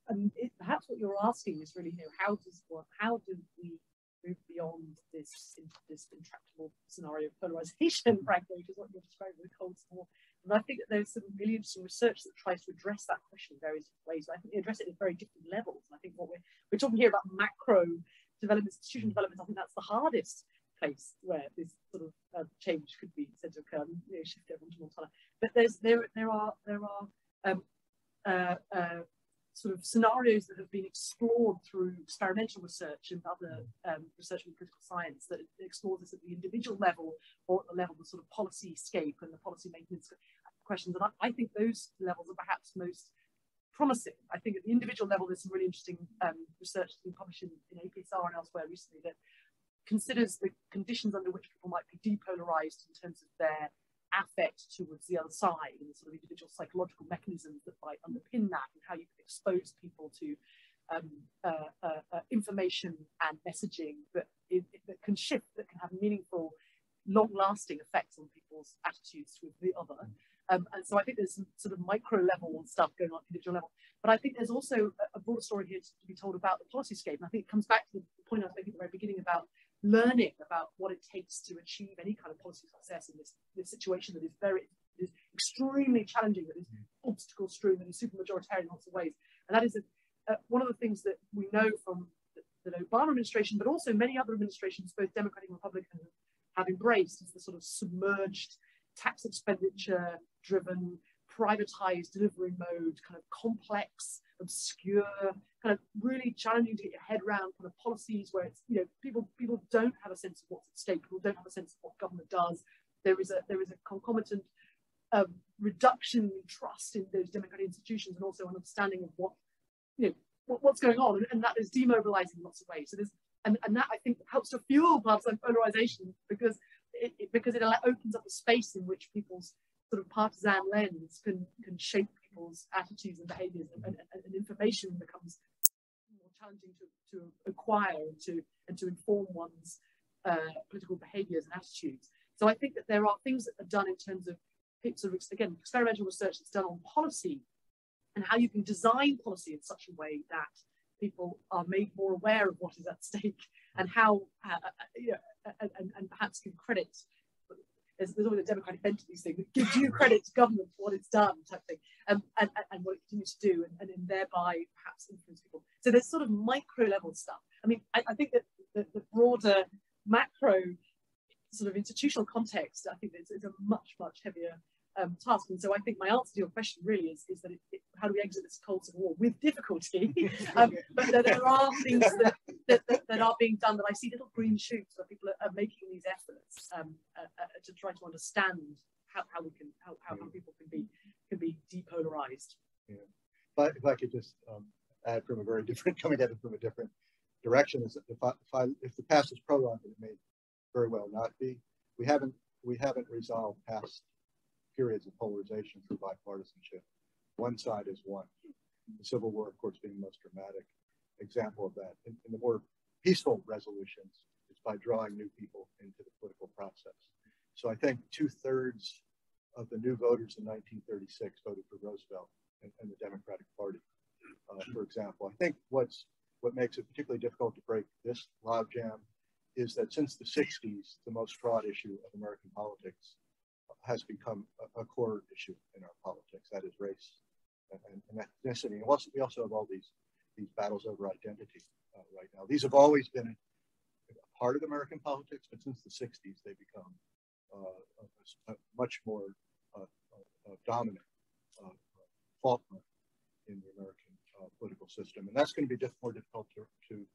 um, it, perhaps what you're asking is really, you know, how does what, how do we move beyond this, this intractable scenario of polarization, frankly, which is what you're describing with the Cold War. And I think that there's some really interesting research that tries to address that question in various ways. I think they address it at very different levels. And I think what we're, we're talking here about macro development, institution development, I think that's the hardest place where this sort of uh, change could be said to occur, you know, shift everyone to Montana. But there's there there are there are um, uh, uh, sort of scenarios that have been explored through experimental research and other um, research in political science that explores this at the individual level or at the level of sort of policy scape and the policy maintenance questions. And I, I think those levels are perhaps most promising. I think at the individual level, there's some really interesting um, research that's been published in, in APSR and elsewhere recently that considers the conditions under which people might be depolarized in terms of their affect towards the other side and sort of individual psychological mechanisms that might underpin that and how you can expose people to um, uh, uh, uh, information and messaging that, it, that can shift, that can have meaningful, long-lasting effects on people's attitudes with the other. Um, and so I think there's some sort of micro level stuff going on at the individual level. But I think there's also a, a broader story here to, to, be told about the policy scape. And I think it comes back to the point I was making at the very beginning about learning about what it takes to achieve any kind of policy success in this, this situation that is very is extremely challenging, that is obstacle strewn, is super majoritarian in lots of ways. And that is a, uh, one of the things that we know from the, the Obama administration, but also many other administrations, both Democratic and Republican, have embraced is the sort of submerged tax expenditure driven, privatized delivery mode, kind of complex, obscure, kind of really challenging to get your head around kind of policies where it's, you know, people people don't have a sense of what's at stake, people don't have a sense of what government does. There is a there is a concomitant um, reduction in trust in those democratic institutions and also an understanding of what, you know, what, what's going on. And, and that is demobilizing in lots of ways. So there's and, and that I think helps to fuel partisan polarization because it, it, because it opens up a space in which people's sort of partisan lens can, can shape people's attitudes and behaviors and, and, and information becomes more challenging to, to acquire and to, and to inform one's uh, political behaviors and attitudes. So I think that there are things that are done in terms of sort of, again, experimental research that's done on policy and how you can design policy in such a way that people are made more aware of what is at stake and how, uh, uh, uh you know, and, and, and, perhaps give credit. There's, there's, always a democratic bent to these things. Gives you credit to government for what it's done, type thing, um, and, and, what it continues to do, and, and then thereby perhaps influence people. So there's sort of micro level stuff. I mean, I, I think that the, the, broader macro sort of institutional context, I think it's, it's a much, much heavier um, task. And so I think my answer to your question really is, is that it, it, how do we exit this cold civil war with difficulty? um, but there, there, are things that, that, that, that, are being done that I see little green shoots where people are, are making these efforts um, uh, uh, to try to understand how, how we can how, how, how people can be can be depolarized. Yeah. But if I could just um, add from a very different coming at it from a different direction is that if, I, if, I, if the past is prologue, it may very well not be. We haven't we haven't resolved past periods of polarization through bipartisanship. One side is one. The Civil War, of course, being the most dramatic example of that. In the more peaceful resolutions, it's by drawing new people into the political process. So I think two thirds of the new voters in 1936 voted for Roosevelt and, and the Democratic Party, uh, for example. I think what's what makes it particularly difficult to break this logjam is that since the 60s, the most fraught issue of American politics has become a, a, core issue in our politics. That is race and, and ethnicity. And also, we also have all these these battles over identity uh, right now. These have always been a part of American politics, but since the 60s, they become uh, a, a much more uh, uh dominant uh, fault in the American political system. And that's going to be diff more difficult to, to,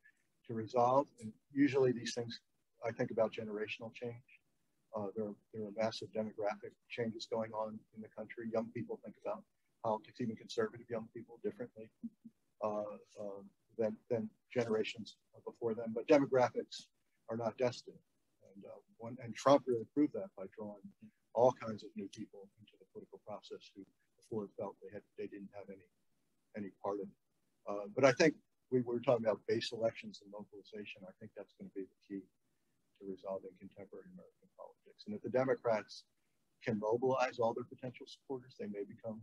to resolve. And usually these things, I think about generational change. Uh, there, there are massive demographic changes going on in the country. Young people think about politics, even conservative young people, differently uh, uh, than, than generations before them. But demographics are not destined. And, uh, one, and Trump really proved that by drawing all kinds of new people into the political process who before felt they had they didn't have any any part in it. Uh, but I think we were talking about base elections and localization. I think that's going to be the key to resolving contemporary American politics. And if the Democrats can mobilize all their potential supporters, they may become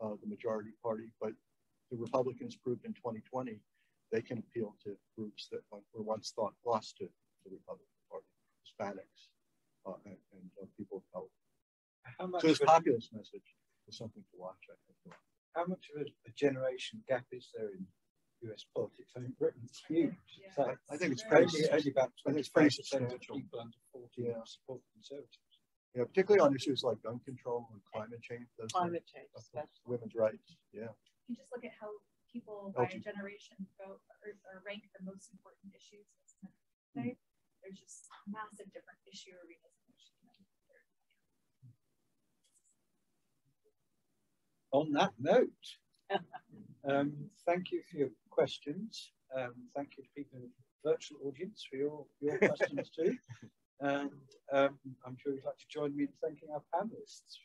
uh, the majority party. But the Republicans proved in 2020 they can appeal to groups that were once thought lost to the Republican Party, Hispanics uh, and, and uh, people of color. How much so this populist message is something to watch, I think. How much of a, a generation gap is there in US politics. I think Britain's huge. Yeah. So I, I think it's pretty, only, only about 25% of people under 40 yeah. support conservatives. Yeah, particularly on issues like gun control and climate change. Those climate change, women's rights. Yeah. You just look at how people by a LGBT. generation vote or, or rank the most important issues. in this. Hmm. There's just massive different issue arenas in which you can consider. On that note, um, thank you for your questions. Um, thank you to people in the virtual audience for your, your questions too. And um, I'm sure you'd like to join me in thanking our panelists.